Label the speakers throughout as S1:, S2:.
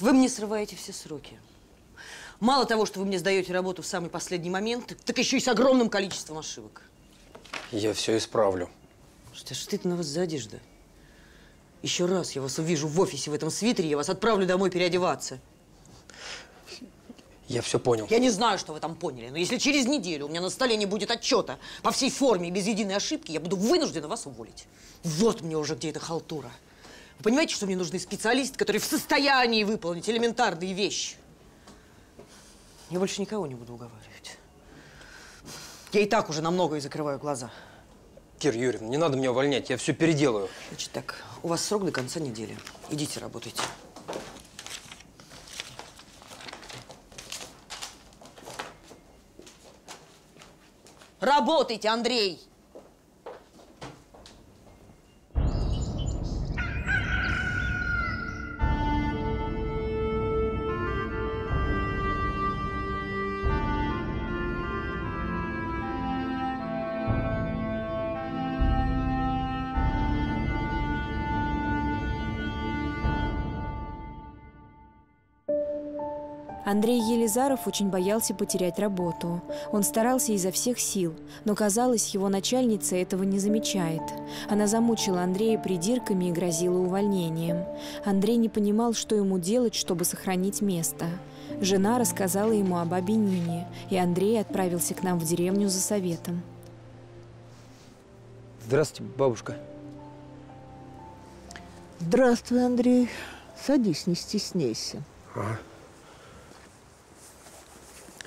S1: Вы мне срываете все сроки. Мало того, что вы мне сдаете работу в самый последний момент, так еще и с огромным количеством ошибок.
S2: Я все исправлю.
S1: Что, что это на вас за одежда? Еще раз я вас увижу в офисе в этом свитере, я вас отправлю домой переодеваться.
S2: Я все понял.
S1: Я не знаю, что вы там поняли, но если через неделю у меня на столе не будет отчета по всей форме и без единой ошибки, я буду вынуждена вас уволить. Вот мне уже где эта халтура. Вы понимаете, что мне нужны специалисты, которые в состоянии выполнить элементарные вещи? Я больше никого не буду уговаривать. Я и так уже на многое закрываю глаза.
S2: Кир Юрьевна, не надо меня увольнять, я все переделаю.
S1: Значит так, у вас срок до конца недели. Идите работайте. Работайте, Андрей!
S3: Андрей Елизаров очень боялся потерять работу. Он старался изо всех сил, но казалось, его начальница этого не замечает. Она замучила Андрея придирками и грозила увольнением. Андрей не понимал, что ему делать, чтобы сохранить место. Жена рассказала ему об бабе Нине, и Андрей отправился к нам в деревню за советом.
S2: Здравствуйте, бабушка.
S4: Здравствуй, Андрей. Садись, не стесняйся.
S2: Ага.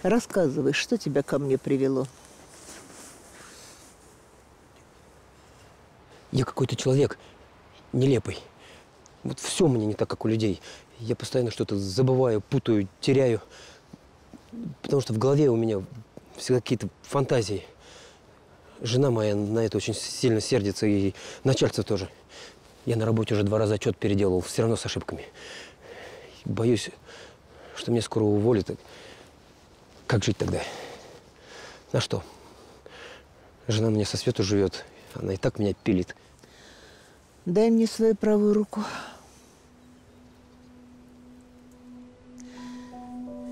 S4: Рассказывай, что тебя ко мне привело?
S2: Я какой-то человек нелепый. Вот все мне не так, как у людей. Я постоянно что-то забываю, путаю, теряю. Потому что в голове у меня всегда какие-то фантазии. Жена моя на это очень сильно сердится, и начальство тоже. Я на работе уже два раза отчет переделал, все равно с ошибками. Боюсь, что меня скоро уволят. Как жить тогда? На что? Жена мне со свету живет. Она и так меня пилит.
S4: Дай мне свою правую руку.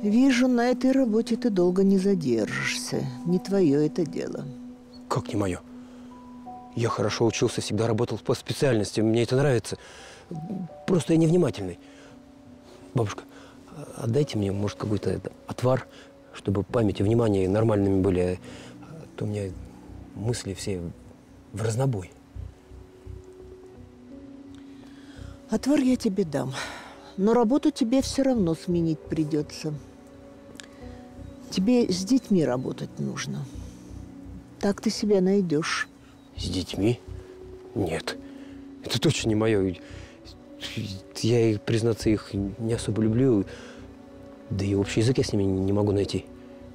S4: Вижу, на этой работе ты долго не задержишься. Не твое это дело.
S2: Как не мое? Я хорошо учился, всегда работал по специальности. Мне это нравится. Просто я невнимательный. Бабушка, отдайте мне, может, какой-то отвар, чтобы память и внимание нормальными были, а то у меня мысли все в разнобой.
S4: Отвар я тебе дам, но работу тебе все равно сменить придется. Тебе с детьми работать нужно. Так ты себя найдешь.
S2: С детьми? Нет. Это точно не мое. Я, признаться, их не особо люблю. Да и общий язык я с ними не могу найти.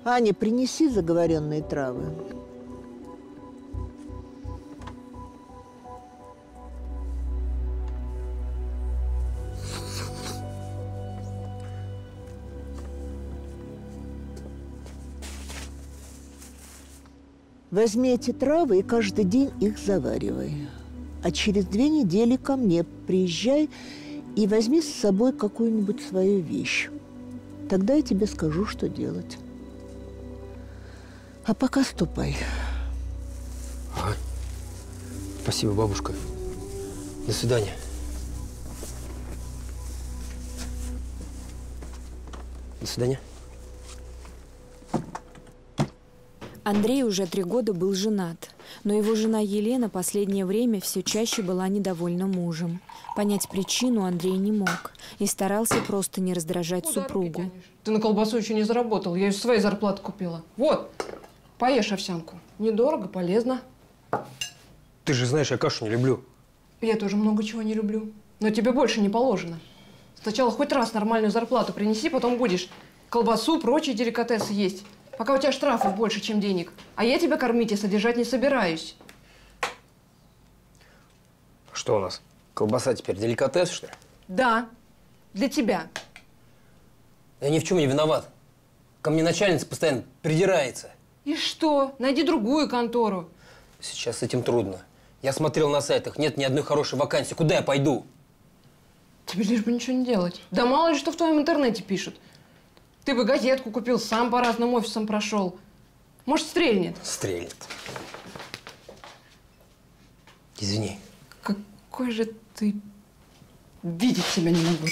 S4: Аня, принеси заговоренные травы. Возьми эти травы и каждый день их заваривай. А через две недели ко мне приезжай и возьми с собой какую-нибудь свою вещь. Тогда я тебе скажу, что делать. А пока ступай.
S2: Ага. Спасибо, бабушка. До свидания. До свидания.
S3: Андрей уже три года был женат, но его жена Елена последнее время все чаще была недовольна мужем. Понять причину Андрей не мог и старался просто не раздражать
S5: Куда
S3: супругу.
S5: Ты на колбасу еще не заработал, я ее своей зарплаты купила. Вот, поешь овсянку. Недорого, полезно.
S2: Ты же знаешь, я кашу не люблю.
S5: Я тоже много чего не люблю. Но тебе больше не положено. Сначала хоть раз нормальную зарплату принеси, потом будешь колбасу, прочие деликатесы есть. Пока у тебя штрафов больше, чем денег. А я тебя кормить и содержать не собираюсь.
S2: Что у нас? Колбаса теперь деликатес, что ли?
S5: Да, для тебя.
S2: Я ни в чем не виноват. Ко мне начальница постоянно придирается.
S5: И что? Найди другую контору.
S2: Сейчас с этим трудно. Я смотрел на сайтах, нет ни одной хорошей вакансии. Куда я пойду?
S5: Тебе лишь бы ничего не делать. Да мало ли что в твоем интернете пишут. Ты бы газетку купил, сам по разным офисам прошел. Может, стрельнет.
S2: Стрельнет. Извини.
S5: Какой же ты... Видеть тебя не могу.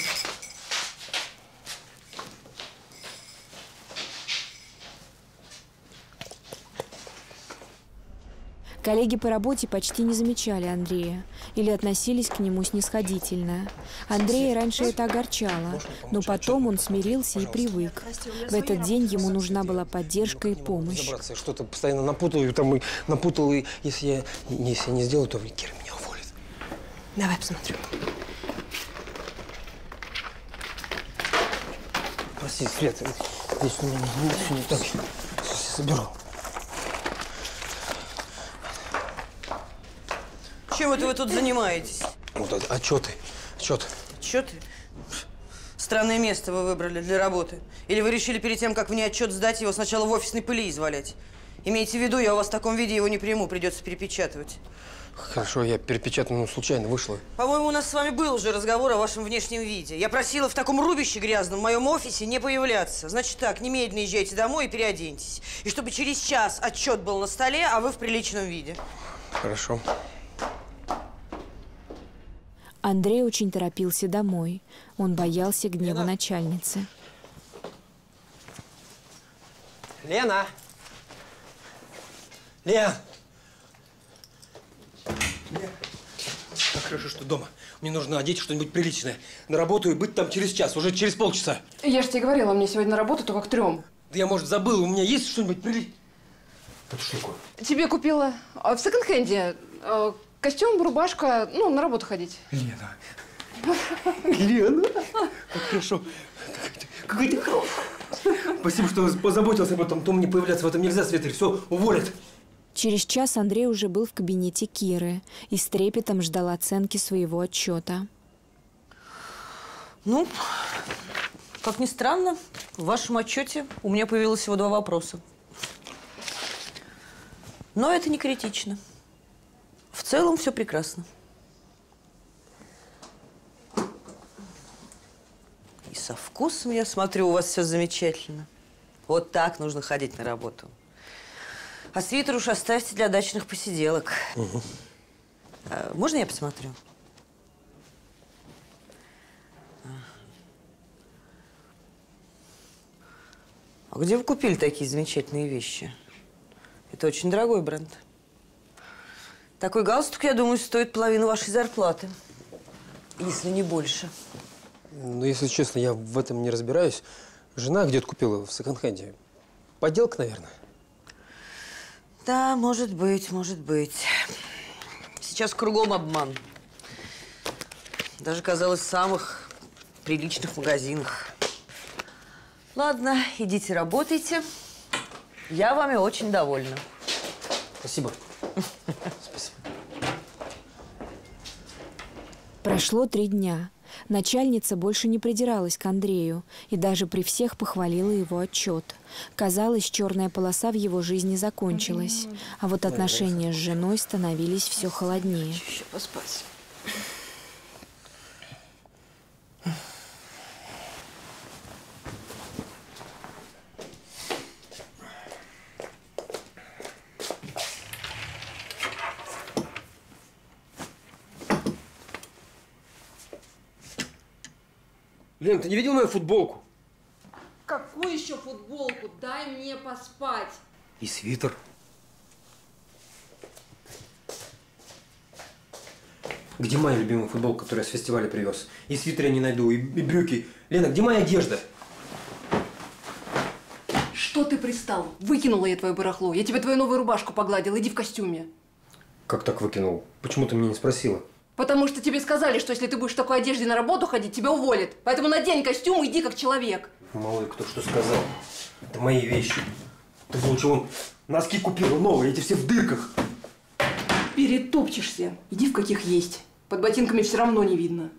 S3: Коллеги по работе почти не замечали Андрея или относились к нему снисходительно. Андрея раньше это огорчало, но потом он смирился и привык. В этот день ему нужна была поддержка и помощь.
S2: Я что-то постоянно напутаю, там и напутал, и если я, если я не сделаю, то меня уволит.
S3: Давай посмотрю.
S2: Прости, Свет, здесь у меня все не так. Сейчас я соберу.
S1: Чем это вы тут занимаетесь?
S2: Вот это, отчеты, отчет.
S1: Отчеты? Странное место вы выбрали для работы. Или вы решили перед тем, как мне отчет сдать, его сначала в офисной пыли извалять? Имейте в виду, я у вас в таком виде его не приму, придется перепечатывать.
S2: Хорошо, я перепечатал, ну, случайно вышло.
S1: По-моему, у нас с вами был уже разговор о вашем внешнем виде. Я просила в таком рубище грязном в моем офисе не появляться. Значит так, немедленно езжайте домой и переоденьтесь. И чтобы через час отчет был на столе, а вы в приличном виде.
S2: Хорошо.
S3: Андрей очень торопился домой. Он боялся гнева начальницы.
S2: Лена! Лен! Как хорошо, что дома. Мне нужно одеть что-нибудь приличное. На работу и быть там через час, уже через полчаса.
S5: Я же тебе говорила, мне сегодня на работу только к трем.
S2: Да я, может, забыл, у меня есть что-нибудь приличное? Эту штуку.
S5: Тебе купила а, в секонд-хенде э, костюм, рубашка, ну, на работу ходить.
S2: Лена. Лена. Как хорошо. Какой ты. Спасибо, что позаботился об этом. То мне появляться в этом нельзя, Света. Все, уволят.
S3: Через час Андрей уже был в кабинете Киры и с трепетом ждал оценки своего отчета.
S1: Ну, как ни странно, в вашем отчете у меня появилось всего два вопроса. Но это не критично. В целом все прекрасно. И со вкусом, я смотрю, у вас все замечательно. Вот так нужно ходить на работу. А свитер уж оставьте для дачных посиделок. А, можно я посмотрю? А где вы купили такие замечательные вещи? Это очень дорогой бренд. Такой галстук, я думаю, стоит половину вашей зарплаты. Если не больше.
S2: Ну, если честно, я в этом не разбираюсь. Жена где-то купила в секонд-хенде. Подделка, наверное.
S1: Да, может быть, может быть. Сейчас кругом обман. Даже, казалось, в самых приличных магазинах. Ладно, идите работайте. Я вами очень довольна.
S2: Спасибо. Спасибо.
S3: Прошло три дня. Начальница больше не придиралась к Андрею и даже при всех похвалила его отчет. Казалось, черная полоса в его жизни закончилась, а вот отношения с женой становились все холоднее.
S1: Еще поспать.
S2: Лен, ты не видел мою футболку?
S5: Какую еще футболку? Дай мне поспать.
S2: И свитер. Где моя любимая футболка, которую я с фестиваля привез? И свитер я не найду, и, и брюки. Лена, где моя одежда?
S5: Что ты пристал? Выкинула я твое барахло. Я тебе твою новую рубашку погладила. Иди в костюме.
S2: Как так выкинул? Почему ты меня не спросила?
S5: Потому что тебе сказали, что если ты будешь в такой одежде на работу ходить, тебя уволят. Поэтому надень костюм и иди как человек.
S2: Мало ли кто что сказал. Это мои вещи. Ты лучше вон носки купила новые, эти все в дырках.
S5: Перетопчешься. Иди в каких есть. Под ботинками все равно не видно.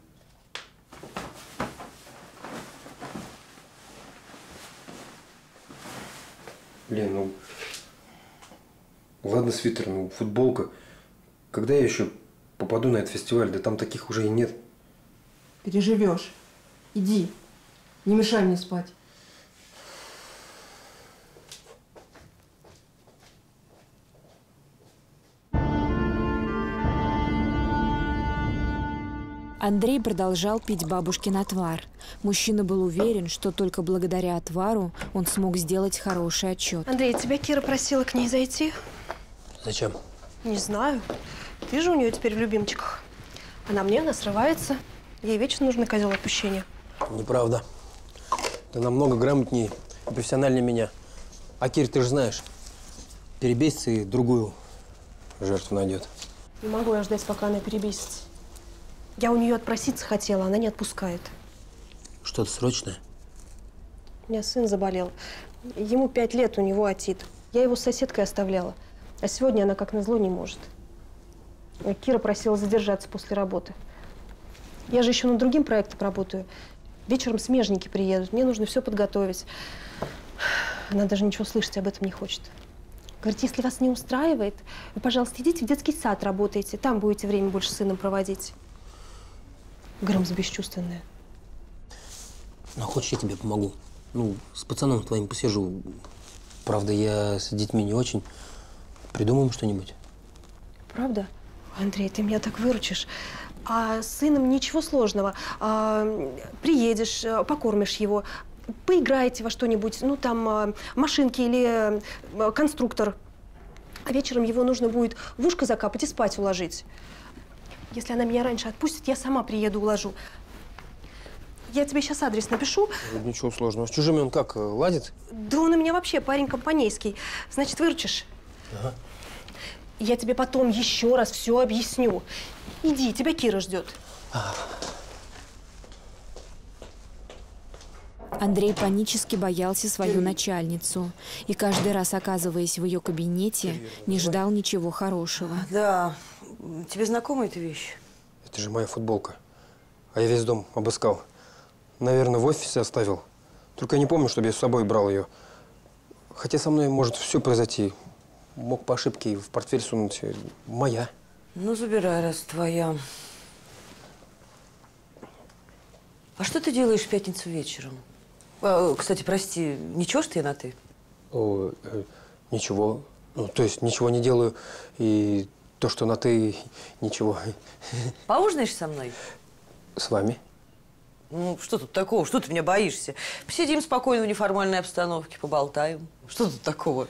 S2: Лен, ну... Ладно, свитер, ну, футболка. Когда я еще попаду на этот фестиваль? Да там таких уже и нет.
S5: Переживешь. Иди. Не мешай мне спать.
S3: Андрей продолжал пить бабушкин отвар. Мужчина был уверен, что только благодаря отвару он смог сделать хороший отчет.
S6: Андрей, тебя Кира просила к ней зайти?
S2: Зачем?
S6: Не знаю. Же у нее теперь в любимчиках. Она мне, она срывается. Ей вечно нужен козел отпущения.
S2: Неправда. Ты намного грамотнее и профессиональнее меня. А Кир, ты же знаешь, перебесится и другую жертву найдет.
S6: Не могу я ждать, пока она перебесится. Я у нее отпроситься хотела, она не отпускает.
S2: Что-то срочное?
S6: У меня сын заболел. Ему пять лет, у него отит. Я его с соседкой оставляла. А сегодня она, как назло, не может. Кира просила задержаться после работы. Я же еще над другим проектом работаю. Вечером смежники приедут. Мне нужно все подготовить. Она даже ничего слышать об этом не хочет. Говорит, если вас не устраивает, вы, пожалуйста, идите в детский сад работайте. Там будете время больше с сыном проводить. Грымс бесчувственная.
S2: Ну, хочешь, я тебе помогу? Ну, с пацаном твоим посижу. Правда, я с детьми не очень. Придумаем что-нибудь.
S6: Правда? Андрей, ты меня так выручишь. А с сыном ничего сложного. А, приедешь, а, покормишь его, поиграете во что-нибудь, ну там а, машинки или а, конструктор. А вечером его нужно будет в ушко закапать и спать уложить. Если она меня раньше отпустит, я сама приеду, уложу. Я тебе сейчас адрес напишу.
S2: Ничего сложного. С чужими он как, э, ладит?
S6: Да он у меня вообще парень компанейский. Значит, выручишь?
S2: Ага.
S6: Я тебе потом еще раз все объясню. Иди, тебя Кира ждет.
S3: Андрей панически боялся свою начальницу и каждый раз, оказываясь в ее кабинете, не ждал ничего хорошего.
S1: Да, тебе знакома эта вещь?
S2: Это же моя футболка. А я весь дом обыскал. Наверное, в офисе оставил. Только я не помню, чтобы я с собой брал ее. Хотя со мной может все произойти. Мог по ошибке в портфель сунуть. Моя.
S1: Ну, забирай, раз твоя. А что ты делаешь в пятницу вечером? А, кстати, прости, ничего, что я на ты?
S2: О, э, ничего. Ну, то есть ничего не делаю. И то, что на ты, ничего.
S1: Поужинаешь со мной?
S2: С вами?
S1: Ну, что тут такого? Что ты меня боишься? Посидим спокойно в неформальной обстановке, поболтаем. Что тут такого?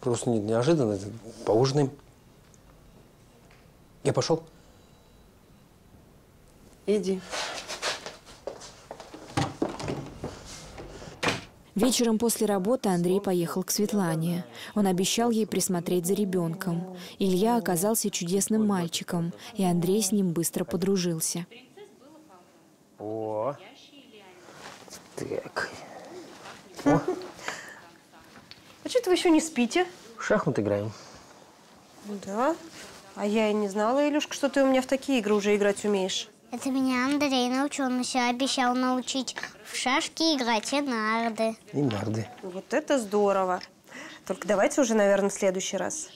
S2: Просто не- неожиданно. Поужинаем. Я пошел.
S1: Иди.
S3: Вечером после работы Андрей поехал к Светлане. Он обещал ей присмотреть за ребенком. Илья оказался чудесным мальчиком, и Андрей с ним быстро подружился.
S2: О. Так.
S6: А что вы еще не спите?
S2: В шахматы играем.
S6: Да. А я и не знала, Илюшка, что ты у меня в такие игры уже играть умеешь.
S7: Это меня Андрей научил, он еще обещал научить в шашки играть и нарды.
S2: И нарды.
S6: Вот это здорово. Только давайте уже, наверное, в следующий раз.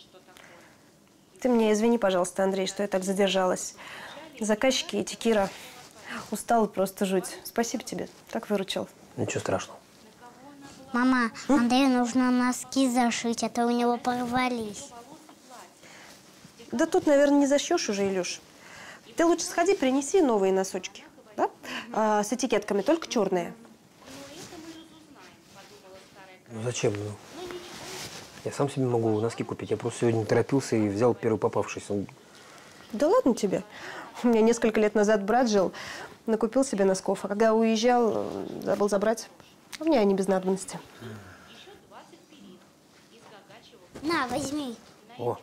S6: Ты мне извини, пожалуйста, Андрей, что я так задержалась. Заказчики и Кира устала просто жуть. Спасибо тебе, так выручил.
S2: Ничего страшного.
S7: Мама, Андрею нужно носки зашить, а то у него порвались.
S6: Да тут, наверное, не зашьешь уже, Илюш. Ты лучше сходи, принеси новые носочки. Да? А, с этикетками, только черные.
S2: Ну зачем? Ну, я сам себе могу носки купить. Я просто сегодня торопился и взял первый попавшийся.
S6: Да ладно тебе. У меня несколько лет назад брат жил, накупил себе носков, а когда уезжал, э, забыл забрать. А мне они без надобности.
S7: На, возьми.
S2: О,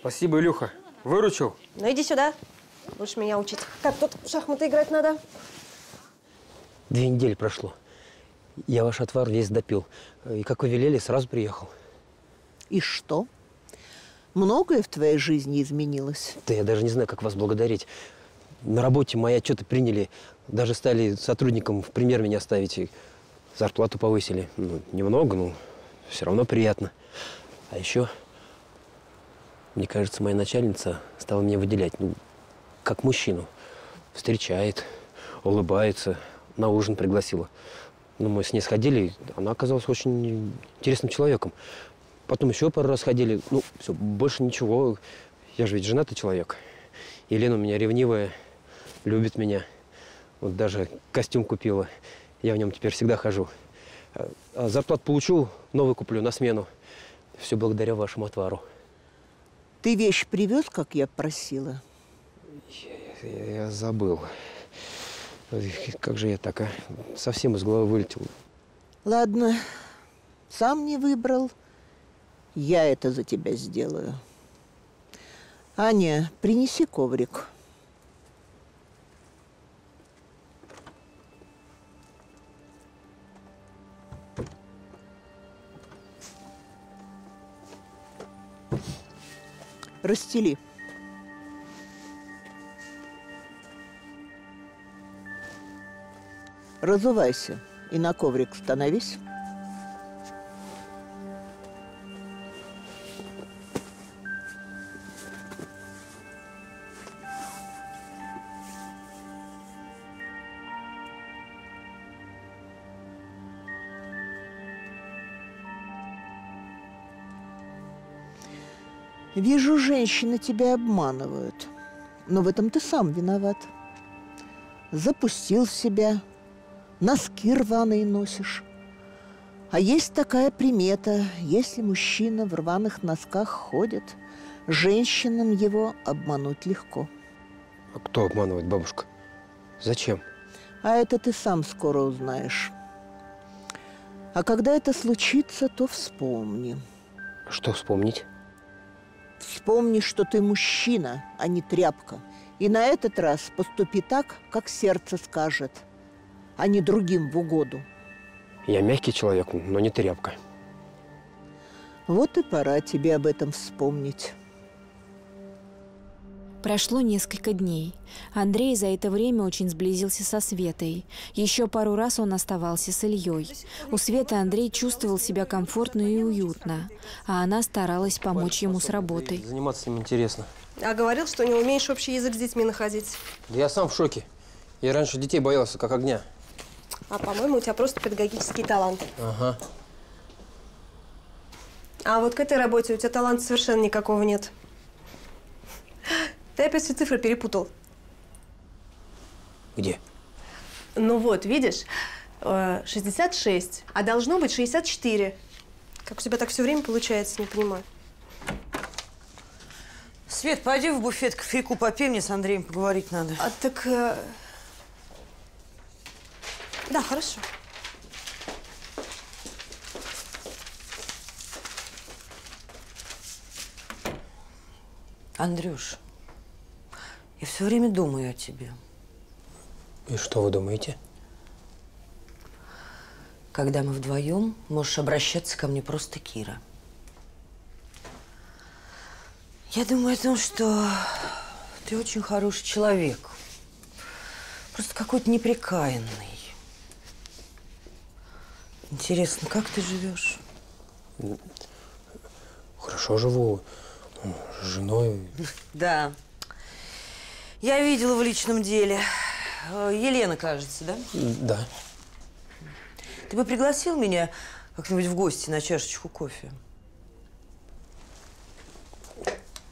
S2: спасибо, Илюха. Выручил.
S6: Ну иди сюда. Будешь меня учить. Как тут в шахматы играть надо?
S2: Две недели прошло. Я ваш отвар весь допил. И как вы велели, сразу приехал.
S4: И что? Многое в твоей жизни изменилось.
S2: Да я даже не знаю, как вас благодарить. На работе мои отчеты приняли, даже стали сотрудником в пример меня ставить. Зарплату повысили. Ну, немного, но все равно приятно. А еще, мне кажется, моя начальница стала меня выделять, ну, как мужчину. Встречает, улыбается, на ужин пригласила. Ну, мы с ней сходили, она оказалась очень интересным человеком. Потом еще пару раз ходили. Ну, все, больше ничего. Я же ведь женатый человек. Елена у меня ревнивая, любит меня. Вот даже костюм купила. Я в нем теперь всегда хожу. А- а зарплату получу, новый куплю на смену. Все благодаря вашему отвару.
S4: Ты вещь привез, как я просила?
S2: Я, я забыл. Ой, Как же я так, а? Совсем из головы вылетел.
S4: Ладно, сам не выбрал. Я это за тебя сделаю. Аня, принеси коврик. Расстели. Разувайся и на коврик становись. Вижу, женщины тебя обманывают. Но в этом ты сам виноват. Запустил себя, носки рваные носишь. А есть такая примета, если мужчина в рваных носках ходит, женщинам его обмануть легко.
S2: А кто обманывает бабушка? Зачем?
S4: А это ты сам скоро узнаешь. А когда это случится, то вспомни.
S2: Что вспомнить?
S4: Вспомни, что ты мужчина, а не тряпка. И на этот раз поступи так, как сердце скажет, а не другим в угоду.
S2: Я мягкий человек, но не тряпка.
S4: Вот и пора тебе об этом вспомнить.
S3: Прошло несколько дней. Андрей за это время очень сблизился со Светой. Еще пару раз он оставался с Ильей. У Светы Андрей чувствовал себя комфортно и уютно, а она старалась помочь ему с работой.
S2: Заниматься с ним интересно.
S8: А говорил, что не умеешь общий язык с детьми находить.
S2: Да я сам в шоке. Я раньше детей боялся, как огня.
S8: А по-моему, у тебя просто педагогический талант.
S2: Ага.
S8: А вот к этой работе у тебя таланта совершенно никакого нет. Ты опять все цифры перепутал.
S2: Где?
S8: Ну вот, видишь, э, 66, а должно быть 64. Как у тебя так все время получается, не понимаю.
S1: Свет, пойди в буфет кофейку попей, мне с Андреем поговорить надо.
S8: А так... э, Да, хорошо.
S1: Андрюш, я все время думаю о тебе.
S2: И что вы думаете?
S1: Когда мы вдвоем, можешь обращаться ко мне просто Кира. Я думаю о том, что ты очень хороший человек. Просто какой-то неприкаянный. Интересно, как ты живешь?
S2: Хорошо живу. С женой.
S1: Да. Я видела в личном деле. Э, Елена, кажется, да?
S2: Да.
S1: Ты бы пригласил меня как-нибудь в гости на чашечку кофе?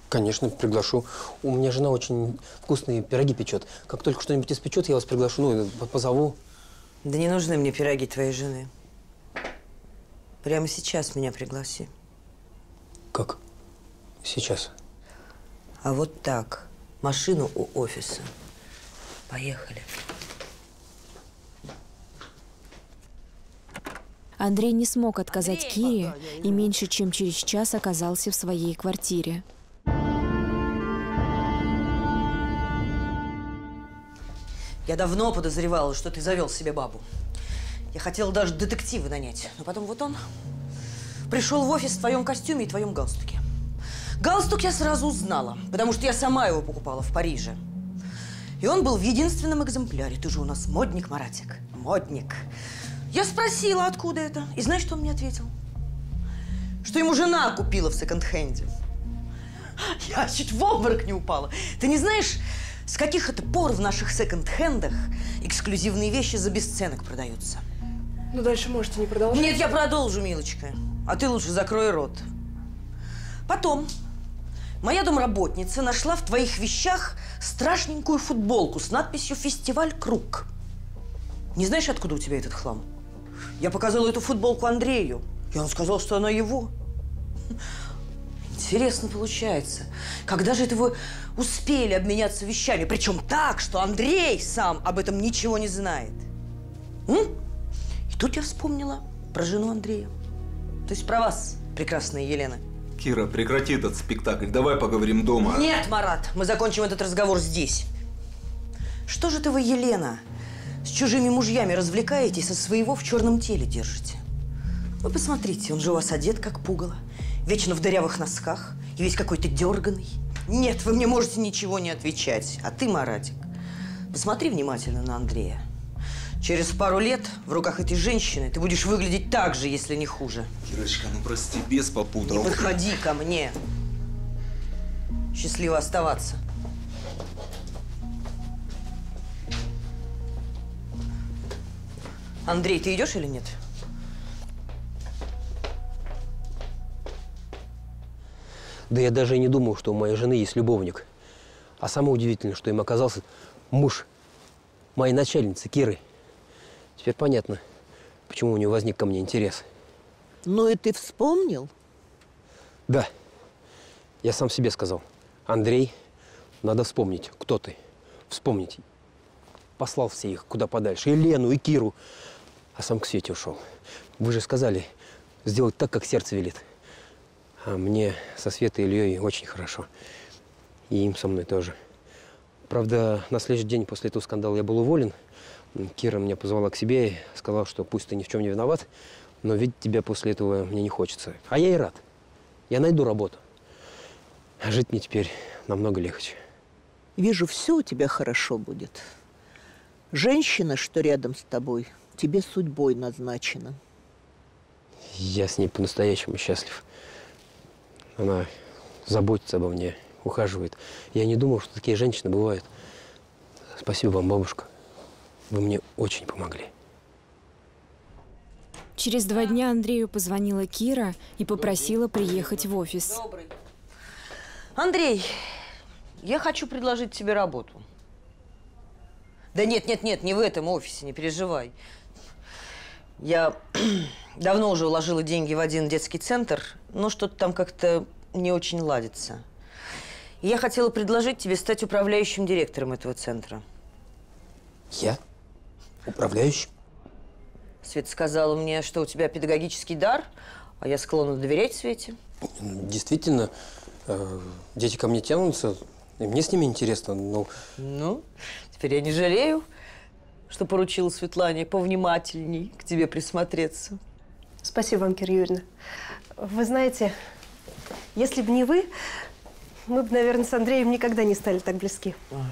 S2: Конечно, приглашу. У меня жена очень вкусные пироги печет. Как только что-нибудь испечет, я вас приглашу, ну, позову.
S1: Да не нужны мне пироги твоей жены. Прямо сейчас меня пригласи.
S2: Как? Сейчас.
S1: А вот так. Машину у офиса. Поехали.
S3: Андрей не смог отказать Кире и меньше чем через час оказался в своей квартире.
S1: Я давно подозревала, что ты завел себе бабу. Я хотела даже детектива нанять. Но потом вот он пришел в офис в твоем костюме и твоем галстуке. Галстук я сразу узнала, потому что я сама его покупала в Париже. И он был в единственном экземпляре. Ты же у нас модник, Маратик. Модник. Я спросила, откуда это. И знаешь, что он мне ответил? Что ему жена купила в секонд-хенде. Я чуть в обморок не упала. Ты не знаешь, с каких это пор в наших секонд-хендах эксклюзивные вещи за бесценок продаются.
S5: Ну, дальше можете не продолжать.
S1: Нет, я продолжу, милочка. А ты лучше закрой рот. Потом моя домработница нашла в твоих вещах страшненькую футболку с надписью «Фестиваль Круг». Не знаешь, откуда у тебя этот хлам? Я показала эту футболку Андрею, и он сказал, что она его. Интересно получается. Когда же это вы успели обменяться вещами? Причем так, что Андрей сам об этом ничего не знает. М? И тут я вспомнила про жену Андрея. То есть про вас, прекрасная Елена.
S9: Кира, прекрати этот спектакль. Давай поговорим дома.
S1: Нет, Марат, мы закончим этот разговор здесь. Что же ты вы, Елена, с чужими мужьями развлекаетесь, а своего в черном теле держите? Вы посмотрите, он же у вас одет как пугало, вечно в дырявых носках и весь какой-то дерганый. Нет, вы мне можете ничего не отвечать. А ты, Маратик, посмотри внимательно на Андрея. Через пару лет в руках этой женщины ты будешь выглядеть так же, если не хуже.
S9: Кирочка, ну прости, без попутал.
S1: Не подходи ко мне. Счастливо оставаться. Андрей, ты идешь или нет?
S2: Да я даже и не думал, что у моей жены есть любовник. А самое удивительное, что им оказался муж моей начальницы Киры. Теперь понятно, почему у нее возник ко мне интерес.
S4: Ну и ты вспомнил?
S2: Да, я сам себе сказал. Андрей, надо вспомнить, кто ты. Вспомнить. Послал все их куда подальше. И Лену, и Киру. А сам к Свете ушел. Вы же сказали сделать так, как сердце велит. А мне со Светой и Ильей очень хорошо. И им со мной тоже. Правда, на следующий день после этого скандала я был уволен. Кира меня позвала к себе и сказала, что пусть ты ни в чем не виноват, но видеть тебя после этого мне не хочется. А я и рад. Я найду работу. А жить мне теперь намного легче.
S4: Вижу, все у тебя хорошо будет. Женщина, что рядом с тобой, тебе судьбой назначена.
S2: Я с ней по-настоящему счастлив. Она заботится обо мне, ухаживает. Я не думал, что такие женщины бывают. Спасибо вам, бабушка. Вы мне очень помогли.
S3: Через два дня Андрею позвонила Кира и попросила приехать в офис.
S1: Добрый. Андрей, я хочу предложить тебе работу. Да нет, нет, нет, не в этом офисе, не переживай. Я давно уже уложила деньги в один детский центр, но что-то там как-то не очень ладится. И я хотела предложить тебе стать управляющим директором этого центра.
S2: Я? Управляющий?
S1: Света сказала мне, что у тебя педагогический дар, а я склонна доверять Свете.
S2: Действительно, э, дети ко мне тянутся, и мне с ними интересно, но
S1: Ну, теперь я не жалею, что поручила Светлане повнимательней к тебе присмотреться.
S8: Спасибо вам, Кира Юрьевна. Вы знаете, если бы не вы, мы бы, наверное, с Андреем никогда не стали так близки.
S1: Ну,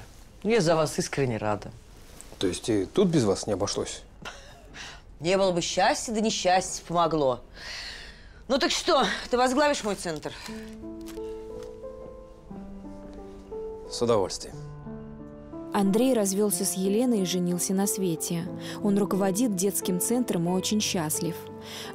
S1: Я за вас искренне рада.
S2: То есть и тут без вас не обошлось?
S1: Не было бы счастья, да несчастье помогло. Ну так что, ты возглавишь мой центр?
S2: С удовольствием.
S3: Андрей развелся с Еленой и женился на Свете. Он руководит детским центром и очень счастлив.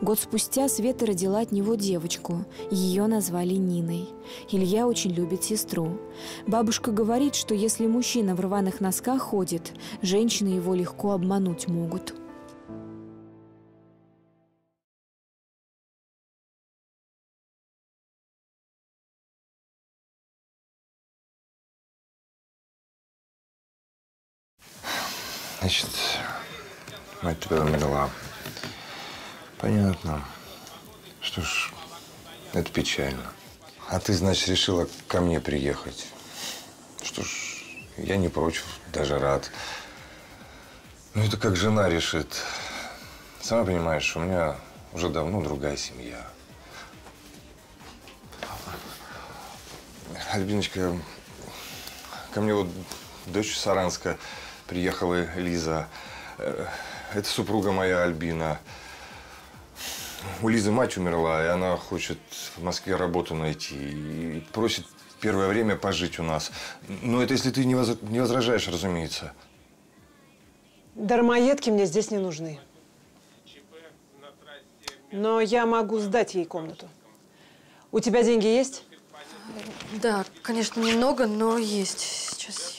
S3: Год спустя Света родила от него девочку. Ее назвали Ниной. Илья очень любит сестру. Бабушка говорит, что если мужчина в рваных носках ходит, женщины его легко обмануть могут.
S10: Значит, мать тебя умерла. Понятно. Что ж, это печально. А ты, значит, решила ко мне приехать. Что ж, я не против, даже рад. Ну, это как жена решит. Сама понимаешь, у меня уже давно другая семья. Альбиночка, ко мне вот дочь Саранска приехала Лиза. Э, Это супруга моя Альбина. У Лизы мать умерла, и она хочет в Москве работу найти. И просит первое время пожить у нас. Но это если ты не, воз- не возражаешь, разумеется.
S11: Дармоедки мне здесь не нужны. Но я могу сдать ей комнату. У тебя деньги есть?
S12: Да, конечно, немного, но есть. Сейчас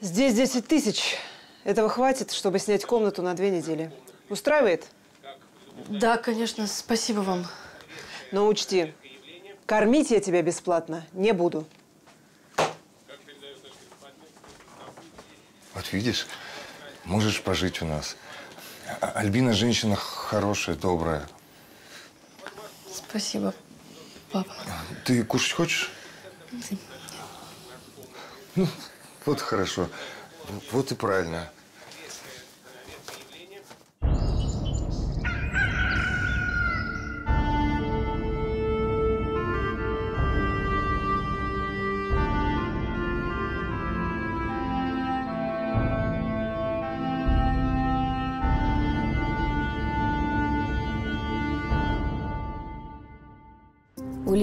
S11: Здесь 10 тысяч. Этого хватит, чтобы снять комнату на две недели. Устраивает?
S12: Да, конечно, спасибо вам.
S11: Но учти, кормить я тебя бесплатно не буду.
S10: Вот видишь, можешь пожить у нас. А- Альбина женщина хорошая, добрая.
S12: Спасибо, папа.
S10: Ты кушать хочешь? Ну, вот хорошо. Вот и правильно.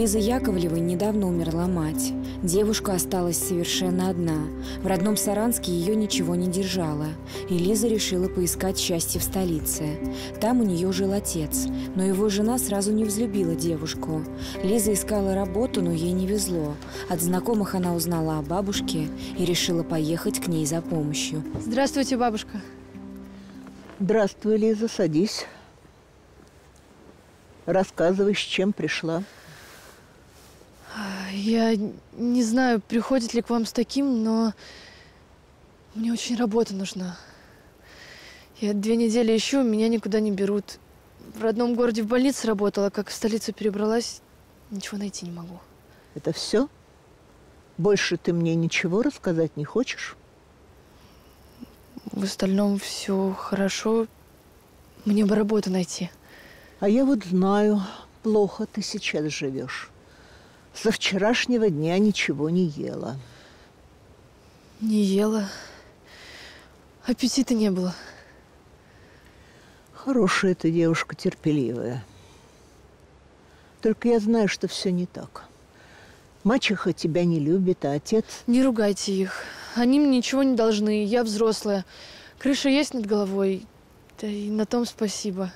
S3: Лизы Яковлевой недавно умерла мать. Девушка осталась совершенно одна. В родном Саранске ее ничего не держало. И Лиза решила поискать счастье в столице. Там у нее жил отец. Но его жена сразу не взлюбила девушку. Лиза искала работу, но ей не везло. От знакомых она узнала о бабушке и решила поехать к ней за помощью.
S12: Здравствуйте, бабушка.
S4: Здравствуй, Лиза, садись. Рассказывай, с чем пришла.
S12: Я не знаю, приходит ли к вам с таким, но мне очень работа нужна. Я две недели ищу, меня никуда не берут. В родном городе в больнице работала, как в столицу перебралась, ничего найти не могу.
S4: Это все? Больше ты мне ничего рассказать не хочешь?
S12: В остальном все хорошо. Мне бы работу найти.
S4: А я вот знаю, плохо ты сейчас живешь. Со вчерашнего дня ничего не ела.
S12: Не ела. Аппетита не было.
S4: Хорошая ты девушка, терпеливая. Только я знаю, что все не так. Мачеха тебя не любит, а отец...
S12: Не ругайте их. Они мне ничего не должны. Я взрослая. Крыша есть над головой. Да и на том спасибо.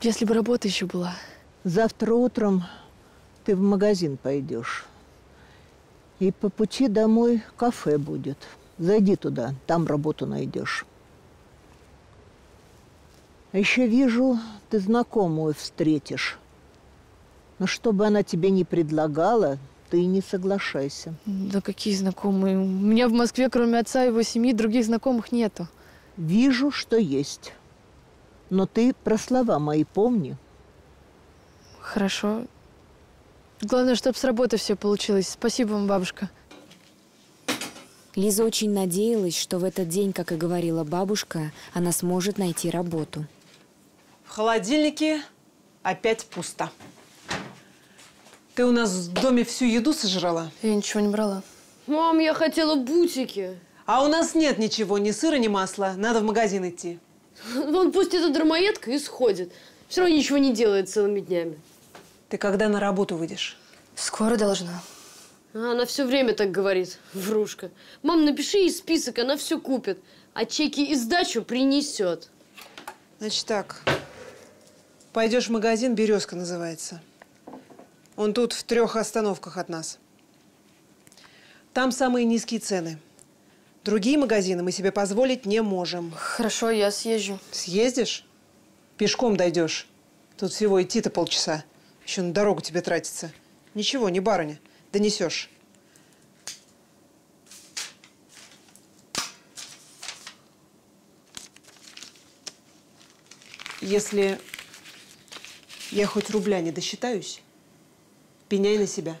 S12: Если бы работа еще была.
S4: Завтра утром ты в магазин пойдешь. И по пути домой кафе будет. Зайди туда, там работу найдешь. А еще вижу, ты знакомую встретишь. Но чтобы она тебе не предлагала, ты не соглашайся.
S12: Да какие знакомые? У меня в Москве, кроме отца и его семьи, других знакомых нету.
S4: Вижу, что есть. Но ты про слова мои помни.
S12: Хорошо. Главное, чтобы с работы все получилось. Спасибо вам, бабушка.
S3: Лиза очень надеялась, что в этот день, как и говорила бабушка, она сможет найти работу.
S11: В холодильнике опять пусто. Ты у нас в доме всю еду сожрала?
S12: Я ничего не брала.
S13: Мам, я хотела бутики.
S11: А у нас нет ничего, ни сыра, ни масла. Надо в магазин идти.
S13: Вон пусть эта дармоедка и сходит. Все равно ничего не делает целыми днями.
S11: Ты когда на работу выйдешь?
S12: Скоро должна.
S13: А Она все время так говорит, врушка. Мам, напиши ей список, она все купит. А чеки и сдачу принесет.
S11: Значит так, пойдешь в магазин, «Березка» называется. Он тут в трех остановках от нас. Там самые низкие цены. Другие магазины мы себе позволить не можем.
S12: Хорошо, я съезжу.
S11: Съездишь? Пешком дойдешь. Тут всего идти-то полчаса. Еще на дорогу тебе тратится. Ничего, не барыня. Донесешь. Если я хоть рубля не досчитаюсь, пеняй на себя.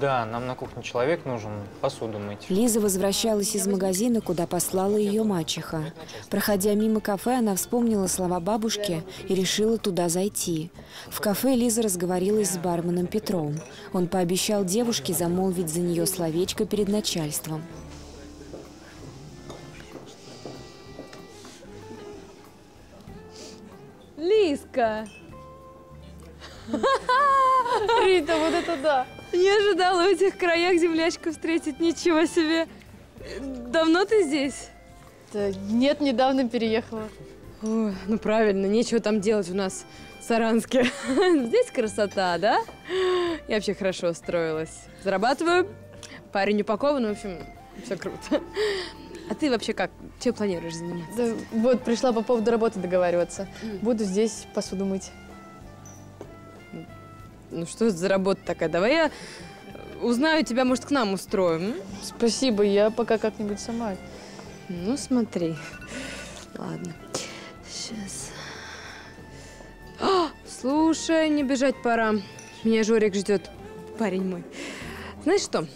S14: Да, нам на кухне человек нужен, посуду мыть.
S3: Лиза возвращалась из магазина, куда послала ее мачеха. Проходя мимо кафе, она вспомнила слова бабушки и решила туда зайти. В кафе Лиза разговорилась с барменом Петром. Он пообещал девушке замолвить за нее словечко перед начальством.
S15: Лиска!
S12: Рита, вот это да.
S15: Не ожидала в этих краях землячку встретить. Ничего себе. Давно ты здесь?
S12: Да нет, недавно переехала.
S15: Ой, ну правильно, нечего там делать у нас в Саранске. Здесь красота, да? Я вообще хорошо устроилась. Зарабатываю, парень упакован, в общем, все круто. А ты вообще как? Чем планируешь заниматься?
S12: Да, вот, пришла по поводу работы договариваться. Буду здесь посуду мыть.
S15: Ну что за работа такая? Давай я узнаю тебя, может, к нам устроим.
S12: Спасибо, я пока как-нибудь сама.
S15: Ну, смотри. Ладно. Сейчас. А, слушай, не бежать пора. Меня Жорик ждет. Парень мой. Знаешь что?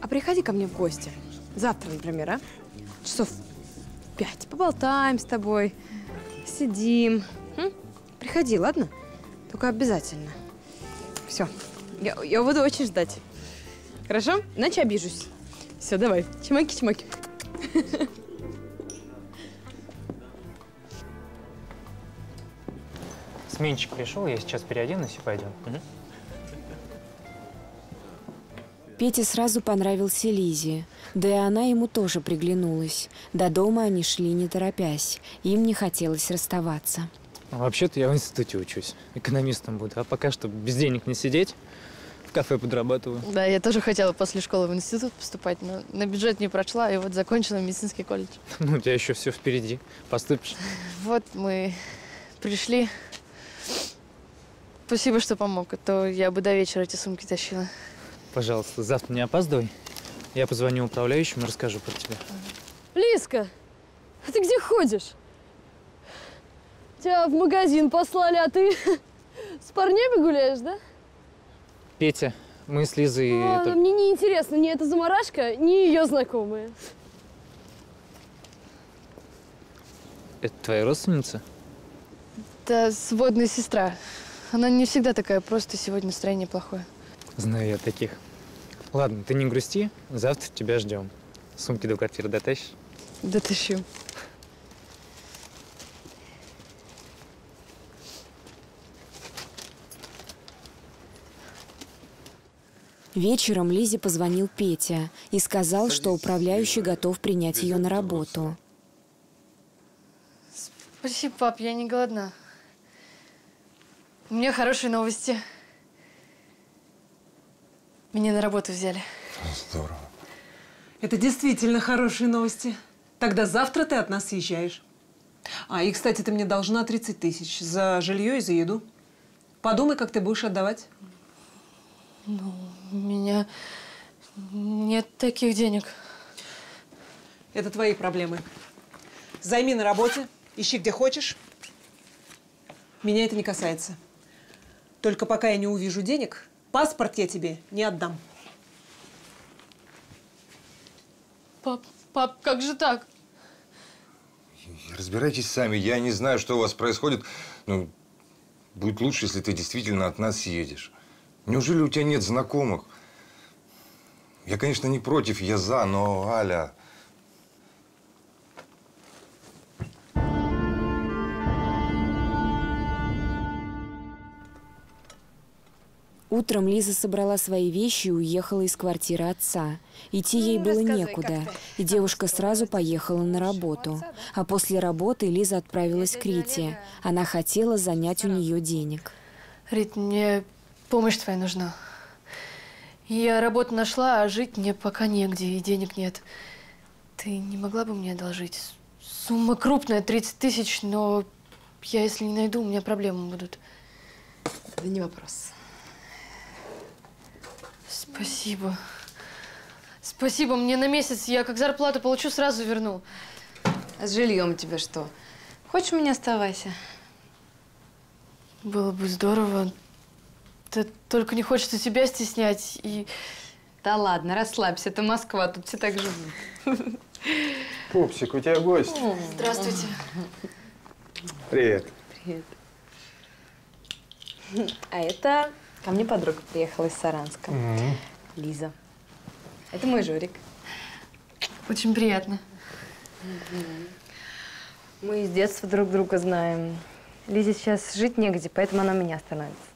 S15: А приходи ко мне в гости. Завтра, например, а? Часов пять. Поболтаем с тобой. Сидим. М? Приходи, ладно? Только обязательно. Все. Я, я буду очень ждать. Хорошо? Иначе обижусь. Все, давай. Чмоки-чмоки.
S14: Сменщик пришел, я сейчас переоденусь и пойдем.
S3: Пете сразу понравился Лизе, да и она ему тоже приглянулась. До дома они шли не торопясь, им не хотелось расставаться.
S14: Вообще-то я в институте учусь, экономистом буду, а пока что без денег не сидеть, в кафе подрабатываю.
S12: Да, я тоже хотела после школы в институт поступать, но на бюджет не прочла, и вот закончила медицинский колледж.
S14: Ну, у тебя еще все впереди, поступишь.
S12: Вот мы пришли. Спасибо, что помог, а то я бы до вечера эти сумки тащила.
S14: Пожалуйста, завтра не опаздывай. Я позвоню управляющему и расскажу про тебя.
S12: Лиска, а ты где ходишь? Тебя в магазин послали, а ты с парнями гуляешь, да?
S14: Петя, мы с Лизой...
S12: А,
S14: это-
S12: Мне не интересно ни эта заморашка, ни ее знакомые.
S14: Это твоя родственница?
S12: Это сводная сестра. Она не всегда такая, просто сегодня настроение плохое.
S14: Знаю я таких. Ладно, ты не грусти, завтра тебя ждем. Сумки до квартиры дотащишь?
S12: Дотащу.
S3: Вечером Лизе позвонил Петя и сказал, что управляющий готов принять ее на работу.
S12: Спасибо, пап, я не голодна. У меня хорошие новости. Меня на работу взяли.
S10: Здорово.
S11: Это действительно хорошие новости. Тогда завтра ты от нас съезжаешь. А, и, кстати, ты мне должна 30 тысяч за жилье и за еду. Подумай, как ты будешь отдавать.
S12: Ну, у меня нет таких денег.
S11: Это твои проблемы. Займи на работе, ищи где хочешь. Меня это не касается. Только пока я не увижу денег, паспорт я тебе не отдам.
S12: Пап, пап, как же так?
S10: Разбирайтесь сами. Я не знаю, что у вас происходит. Но будет лучше, если ты действительно от нас съедешь. Неужели у тебя нет знакомых? Я, конечно, не против, я за, но Аля...
S3: Утром Лиза собрала свои вещи и уехала из квартиры отца. Идти ей было некуда, и девушка сразу поехала на работу. А после работы Лиза отправилась к Рите. Она хотела занять у нее денег.
S12: Рит, мне помощь твоя нужна. Я работу нашла, а жить мне пока негде, и денег нет. Ты не могла бы мне одолжить? Сумма крупная, 30 тысяч, но я, если не найду, у меня проблемы будут.
S15: Да не вопрос.
S12: Спасибо. Спасибо, мне на месяц, я как зарплату получу, сразу верну.
S15: А с жильем тебе что? Хочешь у меня оставайся?
S12: Было бы здорово. Да только не хочется тебя стеснять и…
S15: Да ладно, расслабься, это Москва, тут все так живут.
S16: Пупсик, у тебя гость.
S12: Здравствуйте.
S16: Привет.
S15: Привет. А это ко мне подруга приехала из Саранска.
S16: Мгм.
S15: Лиза. Это мой Жорик.
S12: Очень приятно.
S15: Мы с детства друг друга знаем. Лизе сейчас жить негде, поэтому она у меня становится.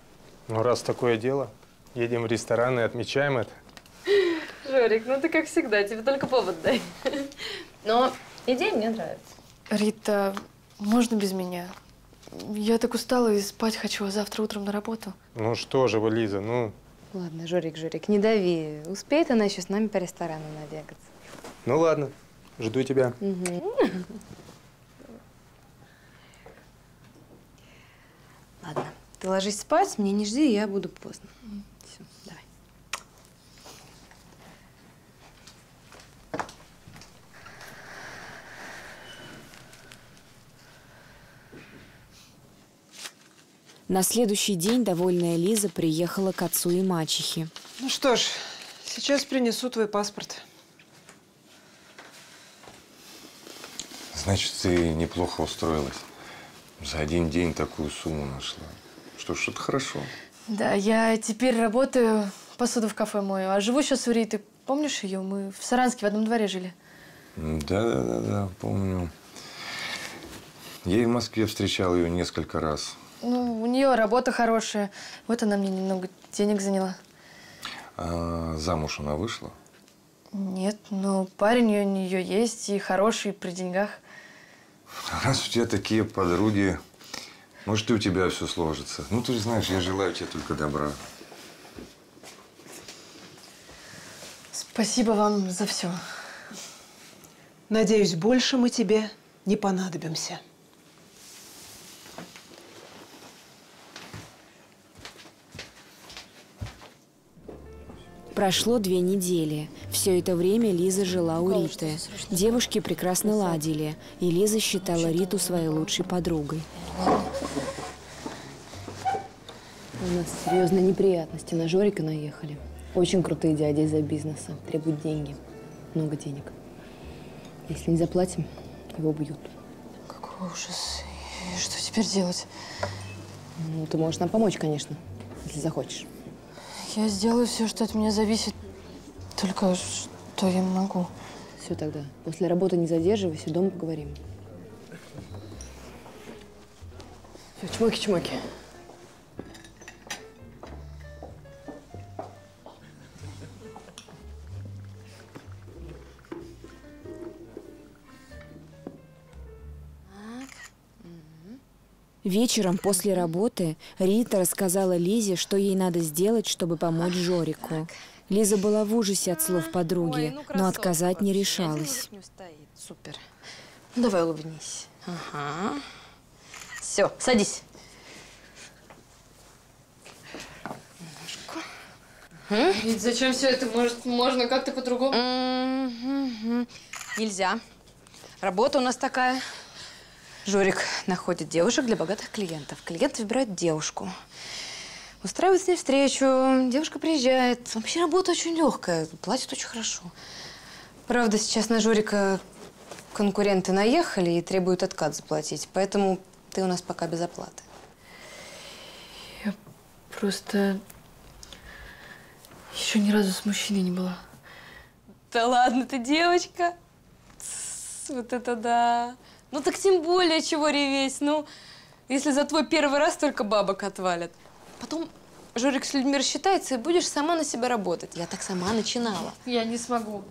S16: Ну, раз такое дело, едем в ресторан и отмечаем это.
S12: Жорик, ну ты как всегда, тебе только повод дай. Но идея мне нравится. Рита, можно без меня? Я так устала и спать хочу, а завтра утром на работу.
S16: Ну что же вы, Лиза, ну,
S15: Ладно, Жорик, Жорик, не дави. Успеет она еще с нами по ресторану набегаться.
S16: ну ладно, жду тебя.
S15: Ладно, ты ложись спать, мне не жди, я буду поздно. Все, давай.
S3: На следующий день довольная Лиза приехала к отцу и мачехе.
S11: Ну что ж, сейчас принесу твой паспорт.
S10: Значит, ты неплохо устроилась. За один день такую сумму нашла. Что ж, это хорошо.
S12: Да, я теперь работаю, посуду в кафе мою, а живу сейчас у Риты. Помнишь ее? Мы в Саранске в одном дворе жили.
S10: Да-да-да, помню. Я и в Москве встречал ее несколько раз.
S12: Ну, у нее работа хорошая. Вот она мне немного денег заняла.
S10: А замуж она вышла?
S12: Нет, но парень у нее есть и хороший, при деньгах.
S10: Раз у тебя такие подруги, может, и у тебя все сложится. Ну, ты же знаешь, я желаю тебе только добра.
S12: Спасибо вам за все.
S11: Надеюсь, больше мы тебе не понадобимся.
S3: Прошло две недели. Все это время Лиза жила у Риты. Девушки прекрасно ладили, и Лиза считала Риту своей лучшей подругой.
S15: У нас серьезные неприятности. На Жорика наехали. Очень крутые дяди из-за бизнеса. Требуют деньги. Много денег. Если не заплатим, его убьют.
S12: Какой ужас. И что теперь делать?
S15: Ну, ты можешь нам помочь, конечно, если захочешь.
S12: Я сделаю все, что от меня зависит. Только что я могу?
S15: Все тогда. После работы не задерживайся, дома поговорим.
S5: Все, чмоки-чмоки.
S3: Вечером после работы Рита рассказала Лизе, что ей надо сделать, чтобы помочь Жорику. Лиза была в ужасе от слов подруги, но отказать не решалась.
S15: Супер. Ну, давай улыбнись. Ага. Все, садись.
S12: Ведь зачем все это? Может, можно как-то по-другому?
S15: Нельзя. Работа у нас такая. Жорик находит девушек для богатых клиентов. Клиент выбирает девушку. Устраивает с ней встречу. Девушка приезжает. Вообще работа очень легкая. Платит очень хорошо. Правда, сейчас на Жорика конкуренты наехали и требуют откат заплатить. Поэтому ты у нас пока без оплаты.
S12: Просто еще ни разу с мужчиной не была.
S15: Да ладно, ты девочка. Вот это да. Ну так тем более, чего реветь. Ну, если за твой первый раз только бабок отвалят. Потом Жорик с людьми рассчитается, и будешь сама на себя работать. Я так сама начинала.
S12: Я не смогу.